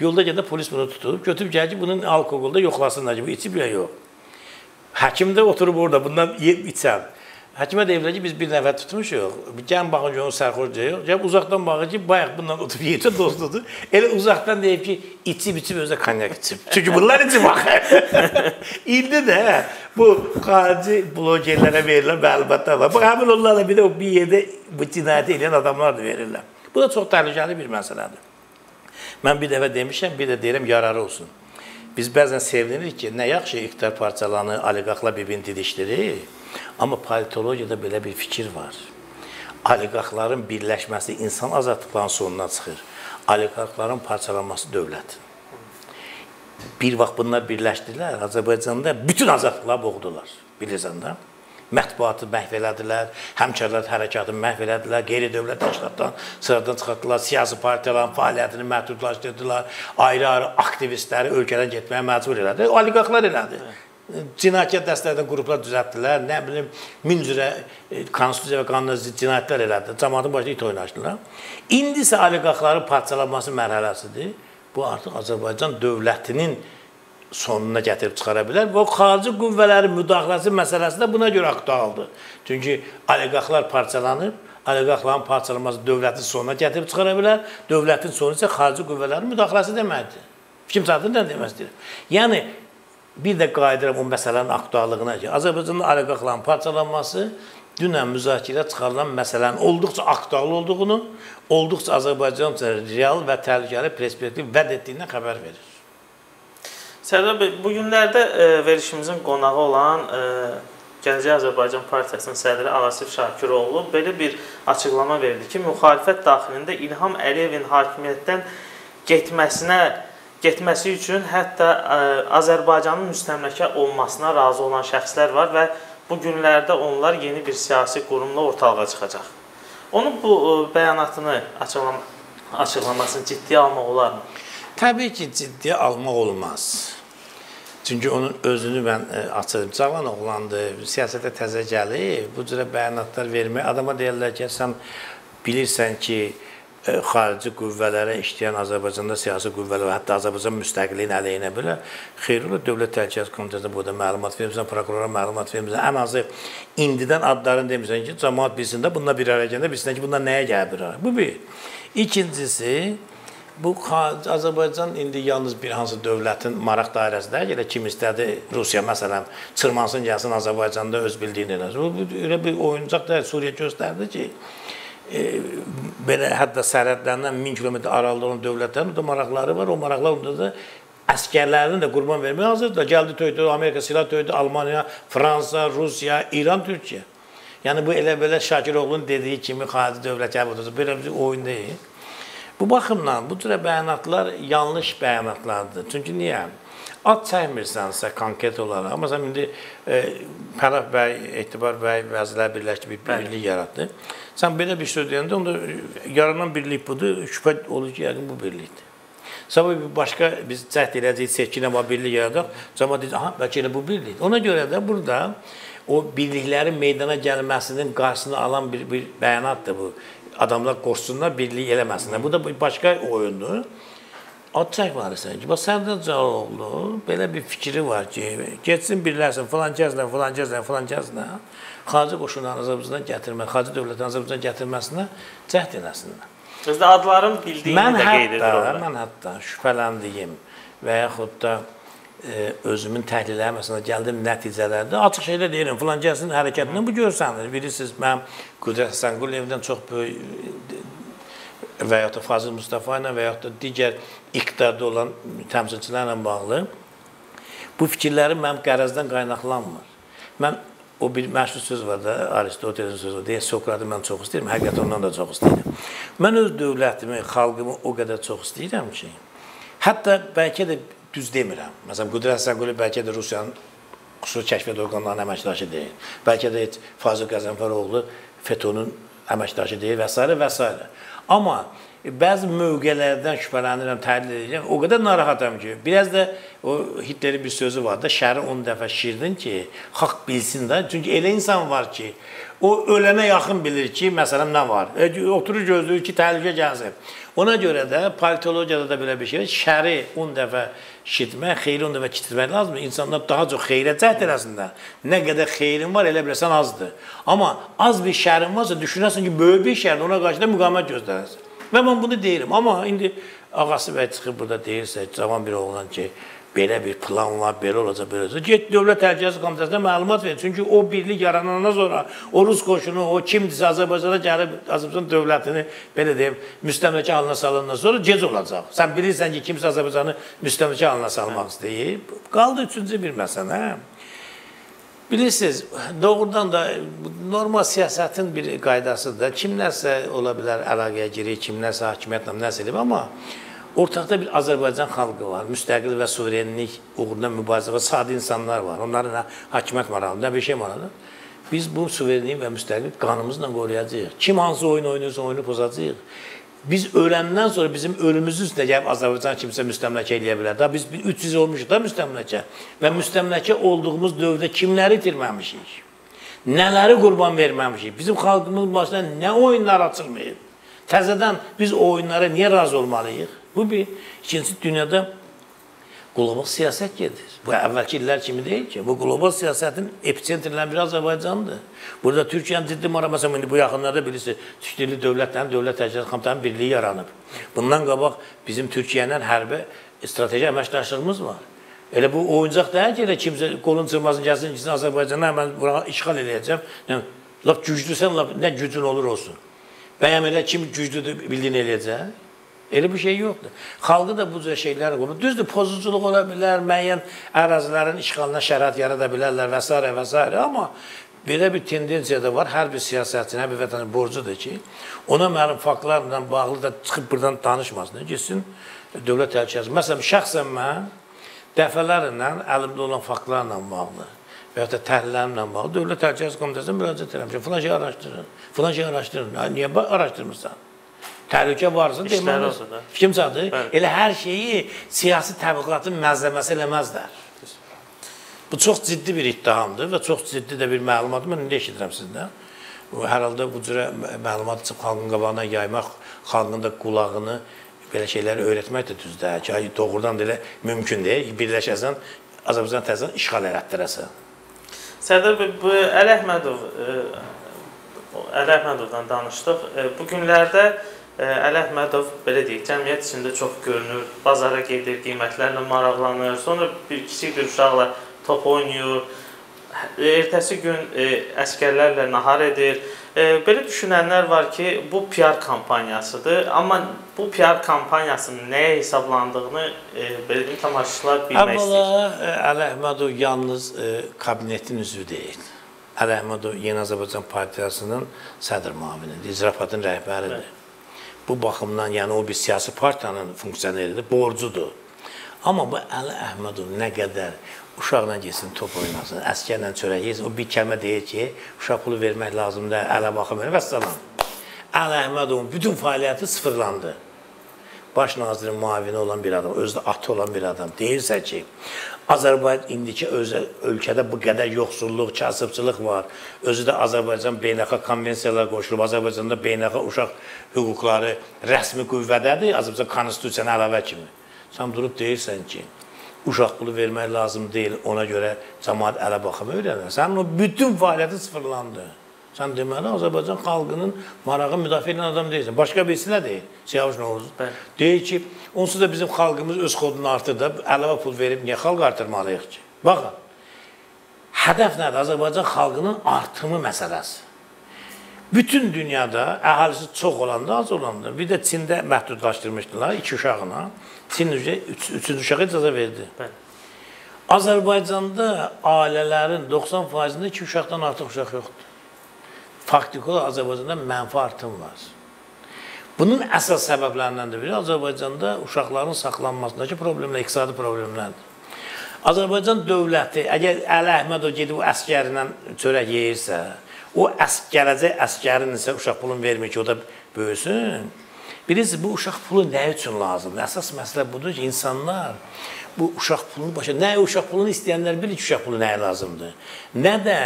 yolda gədə polis bunu tutub, götürüb gəlir ki, bunun alkoqolda yoxlasınlar ki, bu içib ya yox. Həkim də oturub orada bundan yeyib içər. Həkimə deyiblər ki, biz bir nəfər tutmuşuq. Gəlin baxın görün sərxoş deyil. Gəlib uzaqdan baxır ki, bayaq bundan oturub yeyəcək dostudur. Elə uzaqdan deyib ki, içib içib özə konyak içib. Çünki bunlar içib baxır. İndi də bu xarici blogerlərə verilən məlumatlar var. Bu həmin onlarla bir də bir yerdə bu cinayəti edən adamlar da verirlər. Bu da çox təhlükəli bir məsələdir. Mən bir dəfə demişəm, bir də deyirəm yararı olsun. Biz bəzən sevinirik ki, nə yaxşı iqtidar parçalanı oliqarxlar bir-birini didişdirir. Amma politologiyada belə bir fikir var. Oliqarxların birləşməsi insan azadlıqlarının sonuna çıxır. Oliqarxların parçalanması dövlətin. Bir vaxt bunlar birləşdilər, Azərbaycanda bütün azadlıqları boğdular. Bilirsən də? mətbuatı məhv elədilər, həmkarlar hərəkatını məhv elədilər, qeyri-dövlət təşkilatdan sıradan çıxartdılar, siyasi partiyaların fəaliyyətini məhdudlaşdırdılar, ayrı-ayrı aktivistləri ölkədən getməyə məcbur elədi. Oliqarxlar elədi. Evet cinayət dəstələrdən qruplar düzəltdilər, nə bilim, min cürə e, konstitusiya və qanuna zidd cinayətlər elədilər. Cəmaətin başında it oynaşdılar. İndi isə oliqarxların parçalanması mərhələsidir. Bu artıq Azərbaycan dövlətinin sonuna gətirib çıxara bilər və xarici qüvvələrin müdaxiləsi məsələsi də buna görə aktualdır. Çünki oliqarxlar parçalanır, oliqarxların parçalanması dövlətin sonuna gətirib çıxara bilər, dövlətin sonu isə xarici qüvvələrin müdaxiləsi deməkdir. Kim çatır nə demək istəyir? Yəni bir də qayıdıram o məsələnin aktuallığına ki, Azərbaycanda oliqarxların parçalanması dünən müzakirə çıxarılan məsələnin olduqca aktual olduğunu, olduqca Azərbaycan üçün real və təhlükəli perspektiv vəd etdiyindən xəbər verir. Sərdar bəy, bu günlərdə e, verilişimizin qonağı olan e, Gələcək Azərbaycan Partiyasının sədri Alasif Şakiroğlu belə bir açıqlama verdi ki, müxalifət daxilində İlham Əliyevin hakimiyyətdən getməsinə getməsi üçün hətta ə, Azərbaycanın müstəmləkə olmasına razı olan şəxslər var və bu günlərdə onlar yeni bir siyasi qurumla ortalığa çıxacaq. Onun bu ə, bəyanatını açıqlama açıqlamasını ciddiyə almaq olarmı? Təbii ki, ciddiyə almaq olmaz. Çünki onun özünü mən açırım. Cavan oğlandır, siyasətə təzə gəlib, bu cürə bəyanatlar vermək adama deyirlər ki, sən bilirsən ki, xarici qüvvələrə işləyən Azərbaycanda siyasi qüvvələr və hətta Azərbaycan müstəqilliyinin əleyhinə belə xeyirli Dövlət Təhlükəsizlik Komitəsində burada məlumat vermirsən, prokurora məlumat vermirsən. Ən azı indidən adlarını demirsən ki, cəmaət bilsin də bununla bir araya gələndə bilsin ki, bunlar nəyə gəlir? Bu bir. İkincisi, Bu Azərbaycan indi yalnız bir hansı dövlətin maraq dairəsində, elə kim istədi Rusiya məsələn çırmansın gəlsin Azərbaycanda öz bildiyini eləsin. Bu elə bir oyuncaq da Suriya göstərdi ki, e, belə hətta sərhədlərindən 1000 kilometr aralıda olan dövlətlərin də maraqları var. O maraqlar onda da əskərlərini də qurban verməyə hazırdır. Gəldi töydü, Amerika silah töydü, Almaniya, Fransa, Rusiya, İran, Türkiyə. Yəni bu elə belə Şakiroğlu'nun dediyi kimi xarici dövlət qəbul belə bir oyun deyil. Bu baxımdan bu cür bəyanatlar yanlış bəyanatlardır. Çünki niyə? Ad çəkmirsənsə konkret olaraq, sən indi e, Pənah bəy, Etibar bəy vəzirlər birləşdi bir birlik yaratdı. Sən belə bir söz deyəndə onda yaranan birlik budur, şübhə olur ki, yəqin bu birlikdir. Sabah bir başqa biz cəhd edəcəyik, seçkinə var birlik yaradaq. Cəmaət deyir, aha, bəlkə elə bu birlikdir. Ona görə də burada o birliklərin meydana gəlməsinin qarşısını alan bir, bir bəyanatdır bu adamlar qoşsunlar, birlik eləməsinlər. Bu da başqa oyundur. Ad çəkməlisən ki, bax Sərdar Cəloğlu belə bir fikri var ki, getsin birləşsin filan kəslə, filan kəslə, filan kəslə xarici qoşunların Azərbaycandan gətirmək, xarici dövlətin Azərbaycan gətirməsinə cəhd eləsinlər. Özdə adların bildiyini mən də qeyd edir orada. Mən hətta şübhələndiyim və yaxud da e, özümün təhlilləri məsələn gəldim nəticələrdə açıq şeydə deyirəm, filan kəsin hərəkətindən bu görsənir. Bilirsiniz, mənim Qüdrət Həsənquliyevdən çox böyük və ya da Fazıl Mustafa ilə və ya da digər iqtidarda olan təmsilçilərlə bağlı bu fikirlərim mənim qərəzdən qaynaqlanmır. Mən o bir məşhur söz var da, Aristotelin sözü deyə Sokratı mən çox istəyirəm, həqiqətən ondan da çox istəyirəm. Mən öz dövlətimi, xalqımı o qədər çox istəyirəm ki, hətta bəlkə də düz demirəm. Məsələn, Qüdrət Həsənquliyev bəlkə də Rusiyanın xüsusi kəşfiyyat orqanlarının əməkdaşı deyil. Bəlkə də heç Fazıl Qəzənfəroğlu FETÖ-nün əməkdaşı deyil və s. və s. Amma bəzi mövqelərdən şübhələnirəm, təhlil edirəm. O qədər narahatam ki, biraz da o Hitlerin bir sözü var da, şəri 10 dəfə şirdin ki, xalq bilsin də. Çünki elə insan var ki, o ölənə yaxın bilir ki, məsələn nə var. E, oturur gözləyir ki, təhlükə gəlsin. Ona görə də politologiyada da belə bir şey var. Şəri 10 dəfə şitmək, xeyri 10 dəfə kitirmək lazımdır. İnsanlar daha çox xeyrə cəhd eləsinlər. Nə qədər xeyrin var, elə biləsən azdır. Amma az bir şərin varsa düşünərsən ki, böyük bir şərdir, ona qarşı da müqavimət göstərərsən. Və mən bunu deyirəm. Amma indi ağası bəy çıxıb burada deyirsə, cavan bir oğlan ki, belə bir plan var, belə olacaq, belə olacaq. Get Dövlət Təhlükəsizlik Komitəsinə məlumat ver. Çünki o birlik yaranandan sonra o Rus qoşunu, o kimdirsə Azərbaycana gəlib Azərbaycan dövlətini belə deyim, müstəmləkə halına salandan sonra gec olacaq. Sən bilirsən ki, kimsə Azərbaycanı müstəmləkə halına salmaq istəyir. Qaldı üçüncü bir məsələ. Bilirsiniz, doğrudan da normal siyasətin bir qaydasıdır. Kimlərsə ola bilər əlaqəyə girir, kimlərsə hakimiyyətlə nəsə edib, amma Ortaqda bir Azərbaycan xalqı var, müstəqil və suverenlik uğrunda mübarizə və sadə insanlar var. Onların hakimiyyət maraqlı, bir şey maraqlı. Biz bu suverenliyi və müstəqil qanımızla qoruyacağıq. Kim hansı oyun oynayırsa oyunu pozacağıq. Biz öləndən sonra bizim ölümümüzün üstünə gəlib Azərbaycan kimsə müstəmləkə eləyə bilər. Da biz 300 olmuşuq da müstəmləkə və müstəmləkə olduğumuz dövrdə kimləri itirməmişik? Nələri qurban verməmişik? Bizim xalqımızın başına nə oyunlar açılmayıb? Təzədən biz oyunlara niyə razı olmalıyıq? Bu bir. İkincisi dünyada qlobal siyasət gedir. Bu əvvəlki illər kimi deyil ki. Bu qlobal siyasətin episentrlərindən biri Azərbaycandır. Burada Türkiyənin ciddi maraq, məsələn, indi bu yaxınlarda bilirsiniz, Türkdilli dövlətlərin, dövlət təchizat komitələrinin birliyi yaranıb. Bundan qabaq bizim Türkiyənin hərbi strateji əməkdaşlığımız var. Elə bu oyuncaq deyil ki, elə kimsə qolun çırmasın, gəlsin, gitsin Azərbaycana, mən bura işğal eləyəcəm. Lap güclüsən, lap nə gücün olur olsun. Bəyəm elə kim güclüdür bildiyini eləyəcək? Elə bir şey yoxdur. Xalqı da bu cür şeylər qoyur. Düzdür, pozuculuq ola bilər, müəyyən ərazilərin işğalına şərait yarada bilərlər və s. və s. Amma belə bir tendensiya da var. Hər bir siyasətçinin, hər bir vətənin borcudur ki, ona məlum faktlarla bağlı da çıxıb buradan danışmasın. Gitsin dövlət təhlükəsizliyi. Məsələn, şəxsən mən dəfələrlə əlimdə olan faktlarla bağlı və ya da təhlillərimlə bağlı Dövlət Təhlükəsizlik Komitəsinə müraciət edirəm ki, filan şey araşdırın, filan şey araşdırın. Niyə araşdırmırsan? Təhlükə varsa deməli. Kim çadır? Elə hər şeyi siyasi təbliğatın məzləməsi eləməzlər. Bu çox ciddi bir ittihamdır və çox ciddi də bir məlumatdır. Mən indi eşidirəm sizdən. Hər halda bu cürə məlumat çıxıb xalqın qabağına yaymaq, xalqın da qulağını belə şeyləri öyrətmək də düzdür ki, doğrudan da elə mümkün deyil. Birləşəsən, Azərbaycan təzədən işğal elətdirəsən. Sərdar bəy, bu Əli Əhmədov Əli Əhmədovdan danışdıq. Bu günlərdə Əli Əhmədov belə deyək, cəmiyyət içində çox görünür, bazara gedir, qiymətlərlə maraqlanır, sonra bir kiçik bir uşaqla top oynayır, ertəsi gün e, əskərlərlə nahar edir. E, belə düşünənlər var ki, bu PR kampaniyasıdır, amma bu PR kampaniyasının nəyə hesablandığını e, belə deyim tamaşaçılar bilmək istəyir. Əvvəla Əli Əhmədov yalnız e, kabinetin üzvü deyil. Əli Əhmədov Yeni Azərbaycan Partiyasının sədr müavinidir, icrafatın rəhbəridir. Evet. Bu baxımdan, yəni o bir siyasi partiyanın funksioneridir, borcudur. Amma bu Əli Əhmədov nə qədər uşaqla getsin, top oynasın, əskərlə çörək yesin, o bir kəlmə deyir ki, uşaq pulu vermək lazımdır, ələ baxım, və salam. Əli Əhmədovun bütün fəaliyyəti sıfırlandı. Baş nazirin müavini olan bir adam, özdə atı olan bir adam deyirsə ki, Azərbaycan indiki öz ölkədə bu qədər yoxsulluq, kasıbçılıq var. Özü də Azərbaycan beynəlxalq konvensiyalara qoşulub, Azərbaycanda beynəlxalq uşaq hüquqları rəsmi qüvvədədir, Azərbaycan konstitusiyasına əlavə kimi. Sən durub deyirsən ki, uşaq pulu vermək lazım deyil, ona görə cəmaət ələ baxımı öyrənir. Sənin o bütün fəaliyyəti sıfırlandı. Sən deməli Azərbaycan xalqının marağı müdafiə edən adam deyilsən. Başqa birisi nə deyir? Siyavuş Novruzov. Deyir ki, onsuz da bizim xalqımız öz kodunu artır da əlavə pul verib niyə xalq artırmalıyıq ki? Baxın. Hədəf nədir? Azərbaycan xalqının artımı məsələsi. Bütün dünyada əhalisi çox olanda, az olanda, bir də Çində məhdudlaşdırmışdılar iki uşağına. Çin üç, üçüncü uşağı icazə verdi. Bəli. Azərbaycanda ailələrin 90%-də iki uşaqdan artıq uşaq yoxdur faktiki olaraq Azərbaycanda mənfi artım var. Bunun əsas səbəblərindən də biri Azərbaycanda uşaqların saxlanmasındakı problemlər, iqtisadi problemlərdir. Azərbaycan dövləti əgər Əli Əhmədov gedib o əskərlə çörək yeyirsə, o əs gələcək əskərin isə uşaq pulunu vermir ki, o da böyüsün. Bilirsiniz, bu uşaq pulu nə üçün lazımdır? Əsas məsələ budur ki, insanlar bu uşaq pulunu başa, nə uşaq pulunu istəyənlər bilir ki, uşaq pulu nəyə lazımdır. Nə də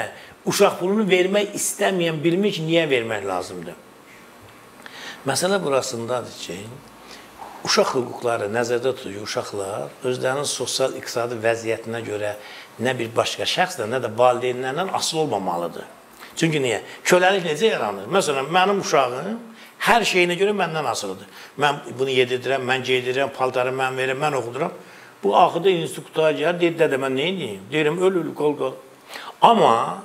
uşaq pulunu vermək istəməyən bilmir ki, niyə vermək lazımdır. Məsələ burasındadır ki, uşaq hüquqları nəzərdə tutuyor uşaqlar özlərinin sosial-iqtisadi vəziyyətinə görə nə bir başqa şəxslə, nə də valideynlərlə asılı olmamalıdır. Çünki niyə? Köləlik necə yaranır? Məsələn, mənim uşağım hər şeyinə görə məndən asılıdır. Mən bunu yedirdirəm, mən geydirirəm, paltarı mən verirəm, mən oxuduram. Bu axıda instituta gəlir, deyir, dədə mən nə edeyim? Deyirəm, öl, öl, qol, qol. Amma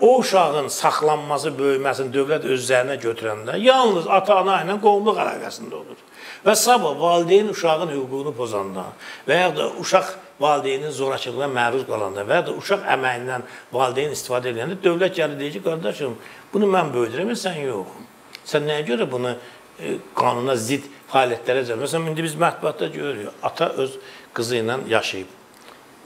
o uşağın saxlanması, böyüməsini dövlət öz üzərinə götürəndə yalnız ata-ana ilə qovumluq əlaqəsində olur. Və sabah valideyn uşağın hüququnu pozanda və ya da uşaq valideynin zorakılığına məruz qalanda və ya da uşaq əməyindən valideyn istifadə edəndə dövlət gəlir deyir ki, qardaşım, bunu mən böyüdürəm, sən yox. Sən nəyə görə bunu e, qanuna zidd fəaliyyətlərə cəlb? Məsələn, indi biz mətbuatda görürük, ata öz qızı ilə yaşayıb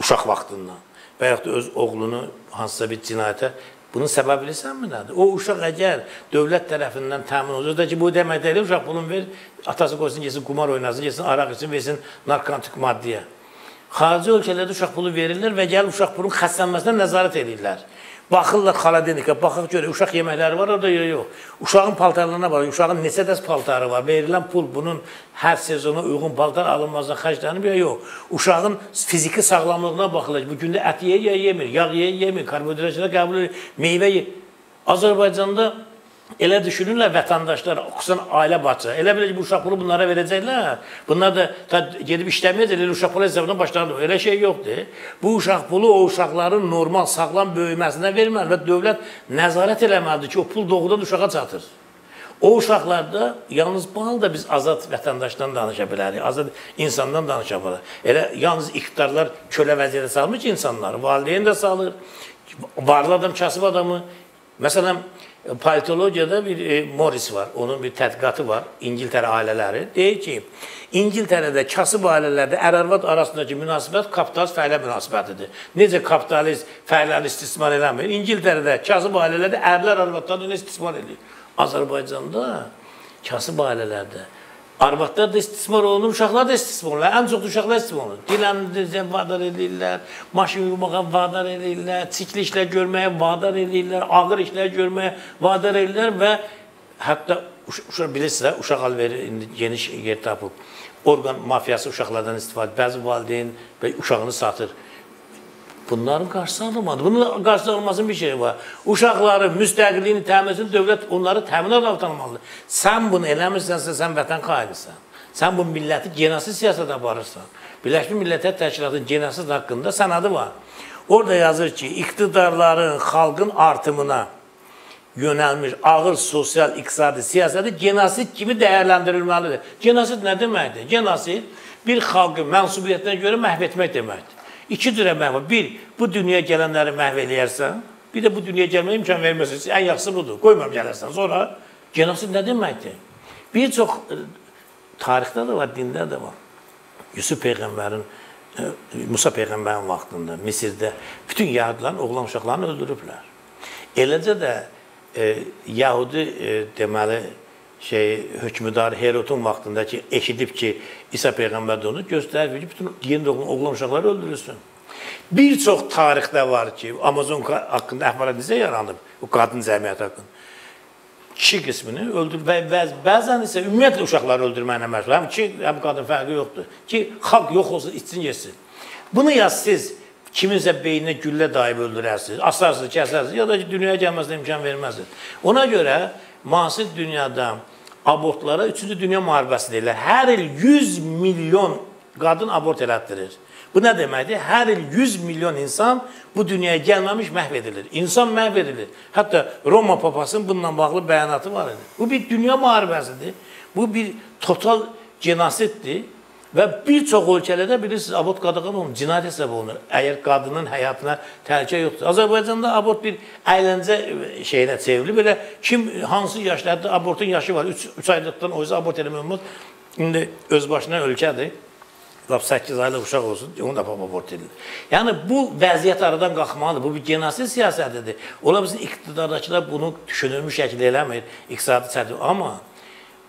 uşaq vaxtından və ya da öz oğlunu hansısa bir cinayətə Bunun səbəbi bilirsənmi nədir? O uşaq əgər dövlət tərəfindən təmin olunur da ki, bu demək deyil, uşaq pulunu ver, atası qoysun, yesin qumar oynasın, yesin araq üçün, versin narkotik maddəyə. Xarici ölkələrdə uşaq pulu verirlər və gəlib uşaq pulun xəstələnməsinə nəzarət edirlər. Baxırlar xaladenikə, baxaq görə uşaq yeməkləri var orada yox, yox. Uşağın paltarlarına var, uşağın neçə dəst paltarı var, verilən pul bunun hər sezona uyğun paltar alınmasına xərclənib ya yox. Uşağın fiziki sağlamlığına baxılır. Bu gündə ət yeyir ya yemir, yağ yeyir, yemir, karbohidratları qəbul edir, meyvə yeyir. Azərbaycanda Elə düşünürlər vətəndaşlar, xüsusən ailə bacı. Elə bilir ki, bu uşaq pulu bunlara verəcəklər. Bunlar da ta, gedib işləməyəcək, elə uşaq pulu hesabına başlanır. Elə şey yoxdur. Bu uşaq pulu o uşaqların normal, sağlam böyüməsinə verməli və dövlət nəzarət eləməlidir ki, o pul doğrudan uşağa çatır. O uşaqlarda yalnız bal da biz azad vətəndaşdan danışa bilərik, azad insandan danışa bilərik. Elə yalnız iqtidarlar kölə vəziyyətə salmır ki, insanları, valideyn də salır, varlı adam, kasıb adamı. Məsələn, politologiyada bir e, Morris var. Onun bir tədqiqatı var. İngiltərə ailələri. Deyir ki, İngiltərədə kasıb ailələrdə ər-arvad arasındakı münasibət kapitalist fəhlə münasibətidir. Necə kapitalist fəhlələri istismar eləmir? İngiltərədə kasıb ailələrdə ərlər arvadlarını istismar edir. Azərbaycanda kasıb ailələrdə Arvadlar da istismar olunur, uşaqlar da istismar olunur. Ən çox uşaqlar istismar olunur. Diləndirəcə vadar edirlər, maşın yuymağa vadar edirlər, çikli işlər görməyə vadar edirlər, ağır işlər görməyə vadar edirlər və hətta uşaq bilirsiniz, uşaq alveri indi geniş yer tapıb. Orqan mafiyası uşaqlardan istifadə, bəzi valideyn və uşağını satır. Bunların qarşısı alınmadı. Bunun qarşısı alınmasının bir şey var. Uşaqların müstəqilliyini təmin etsin, dövlət onları təminat almalıdır. Sən bunu eləmirsənsə, sən vətən xainisən. Sən bu milləti genosid siyasət aparırsan. Birləşmiş Millətlər Təşkilatının genosid haqqında sənədi var. Orada yazır ki, iqtidarların xalqın artımına yönəlmiş ağır sosial iqtisadi siyasəti genosid kimi dəyərləndirilməlidir. Genosid nə deməkdir? Genosid bir xalqı mənsubiyyətinə görə məhv etmək deməkdir. İki cürə məhv. Bir, bu dünyaya gələnləri məhv eləyərsən, bir də bu dünyaya gəlməyə imkan vermirsən. Ən yaxşısı budur. Qoymam gələrsən. Sonra genosid nə deməkdir? Bir çox e, tarixdə də var, dində də var. Yusuf peyğəmbərin e, Musa peyğəmbərin vaxtında Misirdə bütün yəhudların oğlan uşaqlarını öldürüblər. Eləcə də e, Yahudi e, deməli şey hökmdar Herodun vaxtında ki, eşidib ki, İsa peyğəmbər də onu göstərir ki, bütün yeni doğulan oğlan uşaqları öldürülsün. Bir çox tarixdə var ki, Amazon haqqında əhvalat necə yaranıb, o qadın cəmiyyəti haqqında. Kişi qismini öldür və bəzən isə ümumiyyətlə uşaqları öldürməklə məşğul. Həm kişi, həm qadın fərqi yoxdur. Ki, xalq yox olsun, içsin, yesin. Bunu ya siz kiminsə beyninə güllə dayıb öldürərsiniz, asarsınız, kəsərsiniz, ya da ki, dünyaya gəlməsinə imkan verməzsiniz. Ona görə müasir dünyada abortlara 3-cü dünya müharibəsi deyirlər. Hər il 100 milyon qadın abort elətdirir. Bu nə deməkdir? Hər il 100 milyon insan bu dünyaya gəlməmiş məhv edilir. İnsan məhv edilir. Hətta Roma papasının bununla bağlı bəyanatı var idi. Bu bir dünya müharibəsidir. Bu bir total genosiddir. Və bir çox ölkələrdə bilirsiniz, abort qadağan olunur, cinayət hesab olunur. Əgər qadının həyatına təhlükə yoxdur. Azərbaycanda abort bir əyləncə şeyinə çevrilib. Belə kim hansı yaşlarda abortun yaşı var, 3 3 aylıqdan o yüzden abort eləmək olmaz. İndi öz başına ölkədir. Lap 8 aylıq uşaq olsun, onu da abort edilir. Yəni bu vəziyyət aradan qalxmalıdır. Bu bir genosid siyasətidir. Ola bilsin iqtidardakılar bunu düşünülmüş şəkildə eləmir, iqtisadi çətin. Amma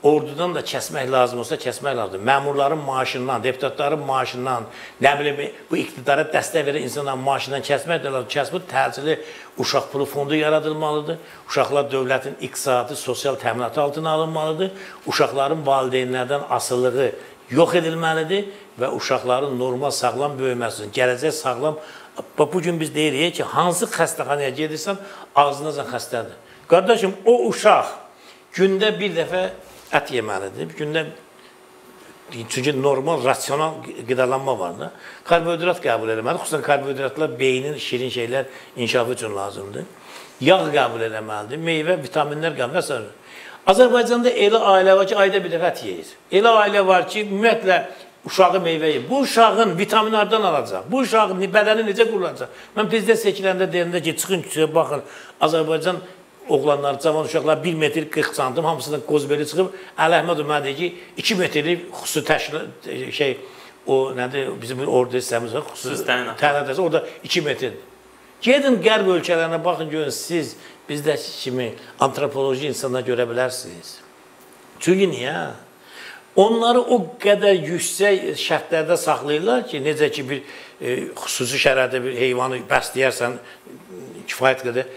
ordudan da kəsmək lazım olsa kəsmək lazımdır. Məmurların maaşından, deputatların maaşından, nə bilim bu iqtidara dəstək verən insanların maaşından kəsmək də lazım. Kəsb təcili uşaq pulu fondu yaradılmalıdır. Uşaqlar dövlətin iqtisadi, sosial təminatı altına alınmalıdır. Uşaqların valideynlərdən asılılığı yox edilməlidir və uşaqların normal, sağlam böyüməsi üçün, gələcək sağlam bu gün biz deyirik ki, hansı xəstəxanaya gedirsən, ağzınacan xəstədir. Qardaşım, o uşaq gündə bir dəfə ət yeməlidir. Bir gündə çünki normal, rasional qidalanma var da. Karbohidrat qəbul etməli. Xüsusən karbohidratlar beynin şirin şeylər inkişafı üçün lazımdır. Yağ qəbul etməlidir. Meyvə, vitaminlər qəbul s. Azərbaycanda elə ailə var ki, ayda bir dəfə ət yeyir. Elə ailə var ki, ümumiyyətlə uşağı meyvə yeyir. Bu uşağın vitamin hardan alacaq? Bu uşağın bədəni necə qurulacaq? Mən prezident seçiləndə deyəndə ki, çıxın küçəyə baxın. Azərbaycan oğlanlar, cavan uşaqlar 1 metr 40 santim hamısından qozbeli çıxıb Əli Əhmədov mənə deyir ki, 2 metrlik xüsusi təşkil şey o nədir bizim orada hissəmiz var, xüsusi tənədəsi orada 2 metrdir. Gedin qərb ölkələrinə baxın görün siz bizdəki kimi antropoloji insanlar görə bilərsiniz. Çünki niyə? Onları o qədər yüksək şərtlərdə saxlayırlar ki, necə ki bir e, xüsusi şəraitdə bir heyvanı bəsləyərsən kifayət qədər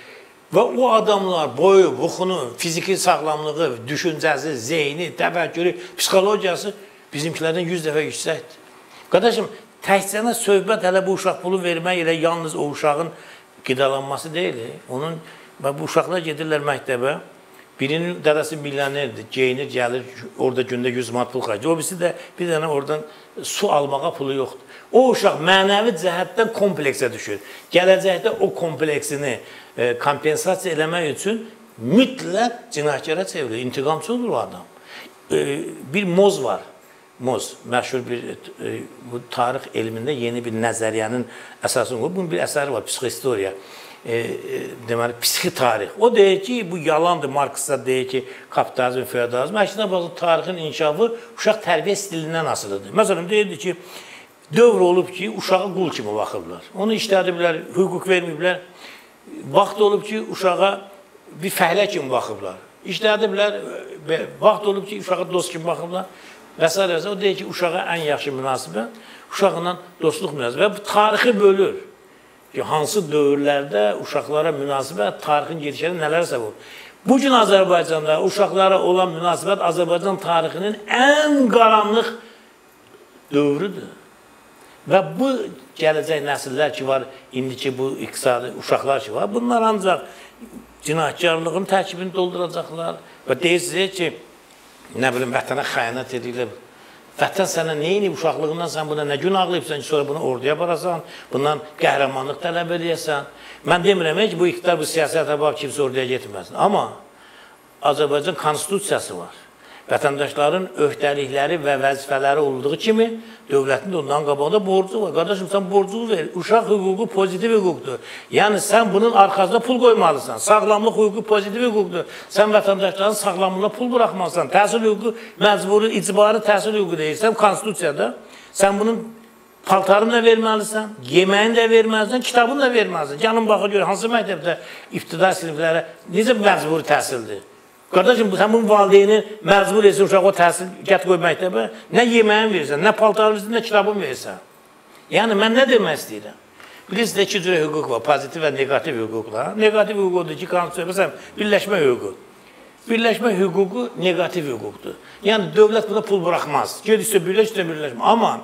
Və o adamlar boyu, buxunu, fiziki sağlamlığı, düşüncəsi, zeyni, təfəkkürü, psixologiyası bizimkilərdən 100 dəfə yüksəkdir. Qardaşım, təhsənə söhbət hələ bu uşaq pulu vermək ilə yalnız o uşağın qidalanması deyil. Onun bu uşaqlar gedirlər məktəbə. Birinin dədəsi milyonerdir, geyinir, gəlir, orada gündə 100 manat pul xərcləyir. O birisi də bir dənə oradan su almağa pulu yoxdur. O uşaq mənəvi cəhətdən kompleksə düşür. Gələcəkdə o kompleksini e, kompensasiya eləmək üçün mütləq cinayətkara çevrilir. İntiqamçıdır o adam. E, bir moz var. Moz, məşhur bir e, bu tarix elmində yeni bir nəzəriyyənin əsasını qoyub. Bunun bir əsəri var, psixohistoriya. Deməli psixi tarix. O deyir ki, bu yalandır. Marksda deyir ki, kapitalizm, feodalizm. Əksinə baxın, tarixin inkişafı uşaq tərbiyə stilindən asılıdır. Məsələn, deyirdi ki, dövr olub ki, uşağa qul kimi baxırlar. Onu işlədiblər, hüquq verməyiblər vaxt olub ki, uşağa bir fəhlə kimi baxıblar. İşlədiblər, vaxt olub ki, uşağa dost kimi baxıblar və s. O deyir ki, uşağa ən yaxşı münasibət uşaqla dostluq münasibəti və bu tarixi bölür. Ki, hansı dövrlərdə uşaqlara münasibət tarixin gedişində nələr səbəb. Bu gün Azərbaycanda uşaqlara olan münasibət Azərbaycan tarixinin ən qaranlıq dövrüdür. Və bu gələcək nəsillər ki var, indiki bu iqtisadi uşaqlar ki var, bunlar ancaq cinayətkarlığın tərkibini dolduracaqlar və deyirsiniz ki, nə bilim vətənə xəyanət edilib. Vətən sənə nə edib uşaqlığından sən buna nə günahlayıbsan ki, sonra bunu orduya aparasan, bundan qəhrəmanlıq tələb edəsən. Mən demirəm ki, bu iqtidar bu siyasətə bax kimsə orduya getməsin. Amma Azərbaycan konstitusiyası var vətəndaşların öhdəlikləri və vəzifələri olduğu kimi dövlətin də ondan qabağında borcu var. Qardaşım sən borcunu ver. Uşaq hüququ pozitiv hüquqdur. Yəni sən bunun arxasına pul qoymalısan. Sağlamlıq hüququ pozitiv hüquqdur. Sən vətəndaşların sağlamlığına pul buraxmalısan. Təhsil hüququ məcburi, icbari təhsil hüququ deyirsən konstitusiyada. Sən bunun paltarını da verməlisən, yeməyini də verməlisən, kitabını da verməlisən. Gəlin baxa gör hansı məktəbdə ibtidai siniflərə necə məcburi təhsildir? Qardaşım, bunun valideyni məcbur etsin uşağı təhsil gət qoy məktəbə, nə yeməyin versən, nə paltarını versən, nə kitabını versən. Yəni, mən nə demək istəyirəm? Bilirsiniz, iki cür hüquq var, pozitiv və negativ hüquqlar. Negativ hüquq odur ki, konstitusiya, məsələn, birləşmə hüququ. Birləşmə hüququ negativ hüquqdur. Yəni, dövlət buna pul buraxmaz. Gedirsə birləş, istə birləşmə. Amma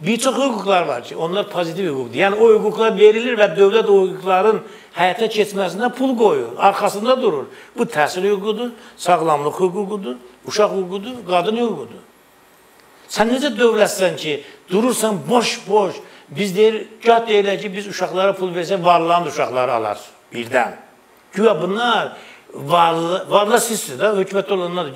bir çox hüquqlar var ki, onlar pozitiv hüquqdur. Yəni, o hüquqlar verilir və dövlət o hüquqların həyata keçməsinə pul qoyur, arxasında durur. Bu təhsil hüququdur, sağlamlıq hüququdur, uşaq hüququdur, qadın hüququdur. Sən necə dövlətsən ki, durursan boş-boş, biz deyir, gah deyirlər ki, biz uşaqlara pul versək, varlanan uşaqları alar birdən. Güya bunlar varlı, varla sizsiniz də, hökumətdə olanlar,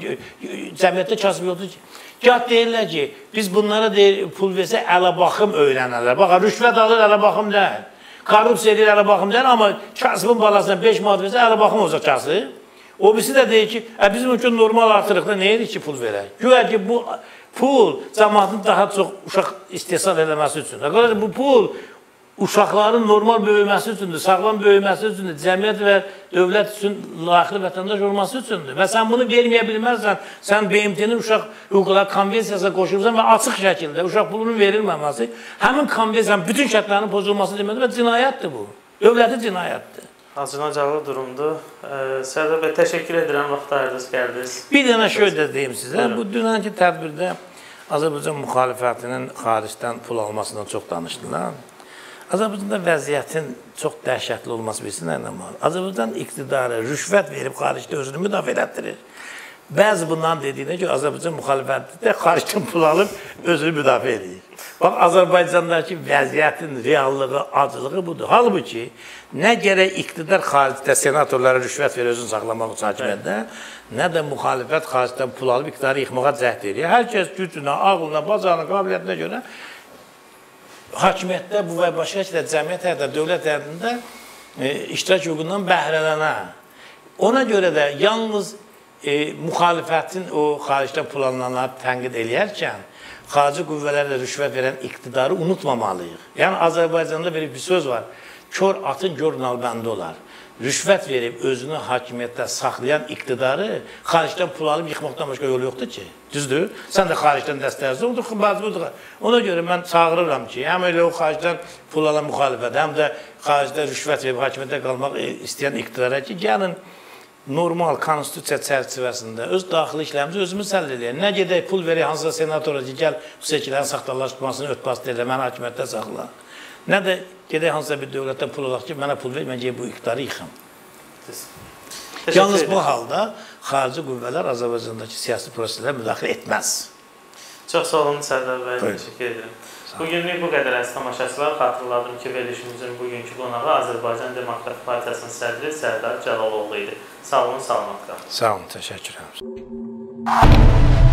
cəmiyyətdə kasıb yoxdur ki. Gah deyirlər ki, biz bunlara deyir, pul versək, ələ baxım öyrənərlər. Baxa, rüşvət alır, ələ baxım deyil korrupsiya edir ələ baxım deyir, amma kasbın balasına 5 manat versə, ələ baxım olacaq kasıb. O birisi də deyir ki, ə, bizim üçün normal artırıqda nə edir ki, pul verək? Güya ki, bu pul cəmaatın daha çox uşaq istehsal eləməsi üçün. Qardaş, bu pul uşaqların normal böyüməsi üçündür, sağlam böyüməsi üçündür, cəmiyyət və dövlət üçün layıqlı vətəndaş olması üçündür. Və sən bunu verməyə bilməzsən, sən BMT-nin uşaq hüquqları konvensiyasına qoşulursan və açıq şəkildə uşaq pulunun verilməməsi həmin konvensiyanın bütün şərtlərinin pozulması deməkdir və cinayətdir bu. Dövləti cinayətdir. Acınacaqlı durumdur. Sərdar bəy, təşəkkür edirəm, vaxt ayırdınız, gəldiniz. Bir dənə şöyle də deyim sizə, bu dünənki tədbirdə Azərbaycan müxalifətinin xaricdən pul almasından çox danışdılar. Azərbaycanda vəziyyətin çox dəhşətli olması bilsin nə var? Azərbaycan iqtidarı rüşvət verib xaricdə özünü müdafiə etdirir. Bəzi bundan dediyinə görə Azərbaycan müxalifəti də xaricdən pul alıb özünü müdafiə edir. Bax, Azərbaycandakı vəziyyətin reallığı, acılığı budur. Halbuki, nə gərək iqtidar xaricdə senatorlara rüşvət verir özünü saxlamaq üçün hakimiyyətdə, nə də müxalifət xaricdən pul alıb iqtidarı yıxmağa cəhd edir. Hər kəs gücünə, ağlına, bacarına, qabiliyyətinə görə hakimiyyətdə bu və başqa şeylər cəmiyyət həyatında, dövlət həyatında e, iştirak hüququndan bəhrələnə. Ona görə də yalnız e, müxalifətin o xaricdən pul alınanları tənqid eləyərkən xarici qüvvələrlə rüşvət verən iqtidarı unutmamalıyıq. Yəni Azərbaycanda belə bir söz var. Kör atın gör nalbəndi olar rüşvət verib özünü hakimiyyətdə saxlayan iqtidarı xaricdən pul alıb yıxmaqdan başqa yolu yoxdur ki. Düzdür? Sən də xaricdən dəstəkləsən, odur ki, məcburdur. Ona görə mən çağırıram ki, həm elə o xaricdən pul alan müxalifət, həm də xaricdə rüşvət verib hakimiyyətdə qalmaq istəyən iqtidara ki, gəlin normal konstitusiya çərçivəsində öz daxili işlərimizi özümüz həll edək. Nə gedək pul verək hansısa senatora ki, gəl bu seçkilərin saxtalaşdırmasını ötbas edək, məni hakimiyyətdə saxla. Nə də gedək hansısa bir dövlətdən pul alaq ki, mənə pul ver, mən bu iqtidarı yıxım. Yalnız bu halda xarici qüvvələr Azərbaycandakı siyasi proseslərə müdaxilə etməz. Çox sağ olun Sərdar bəy, təşəkkür edirəm. Bugünlük bu qədər əziz tamaşaçılar. Xatırladım ki, verilişimizin bugünkü qonağı Azərbaycan Demokrat Partiyasının sədri Sərdar Cəlaloğlu idi. Sağ olun, salamat qalın. Sağ olun, təşəkkür edirəm.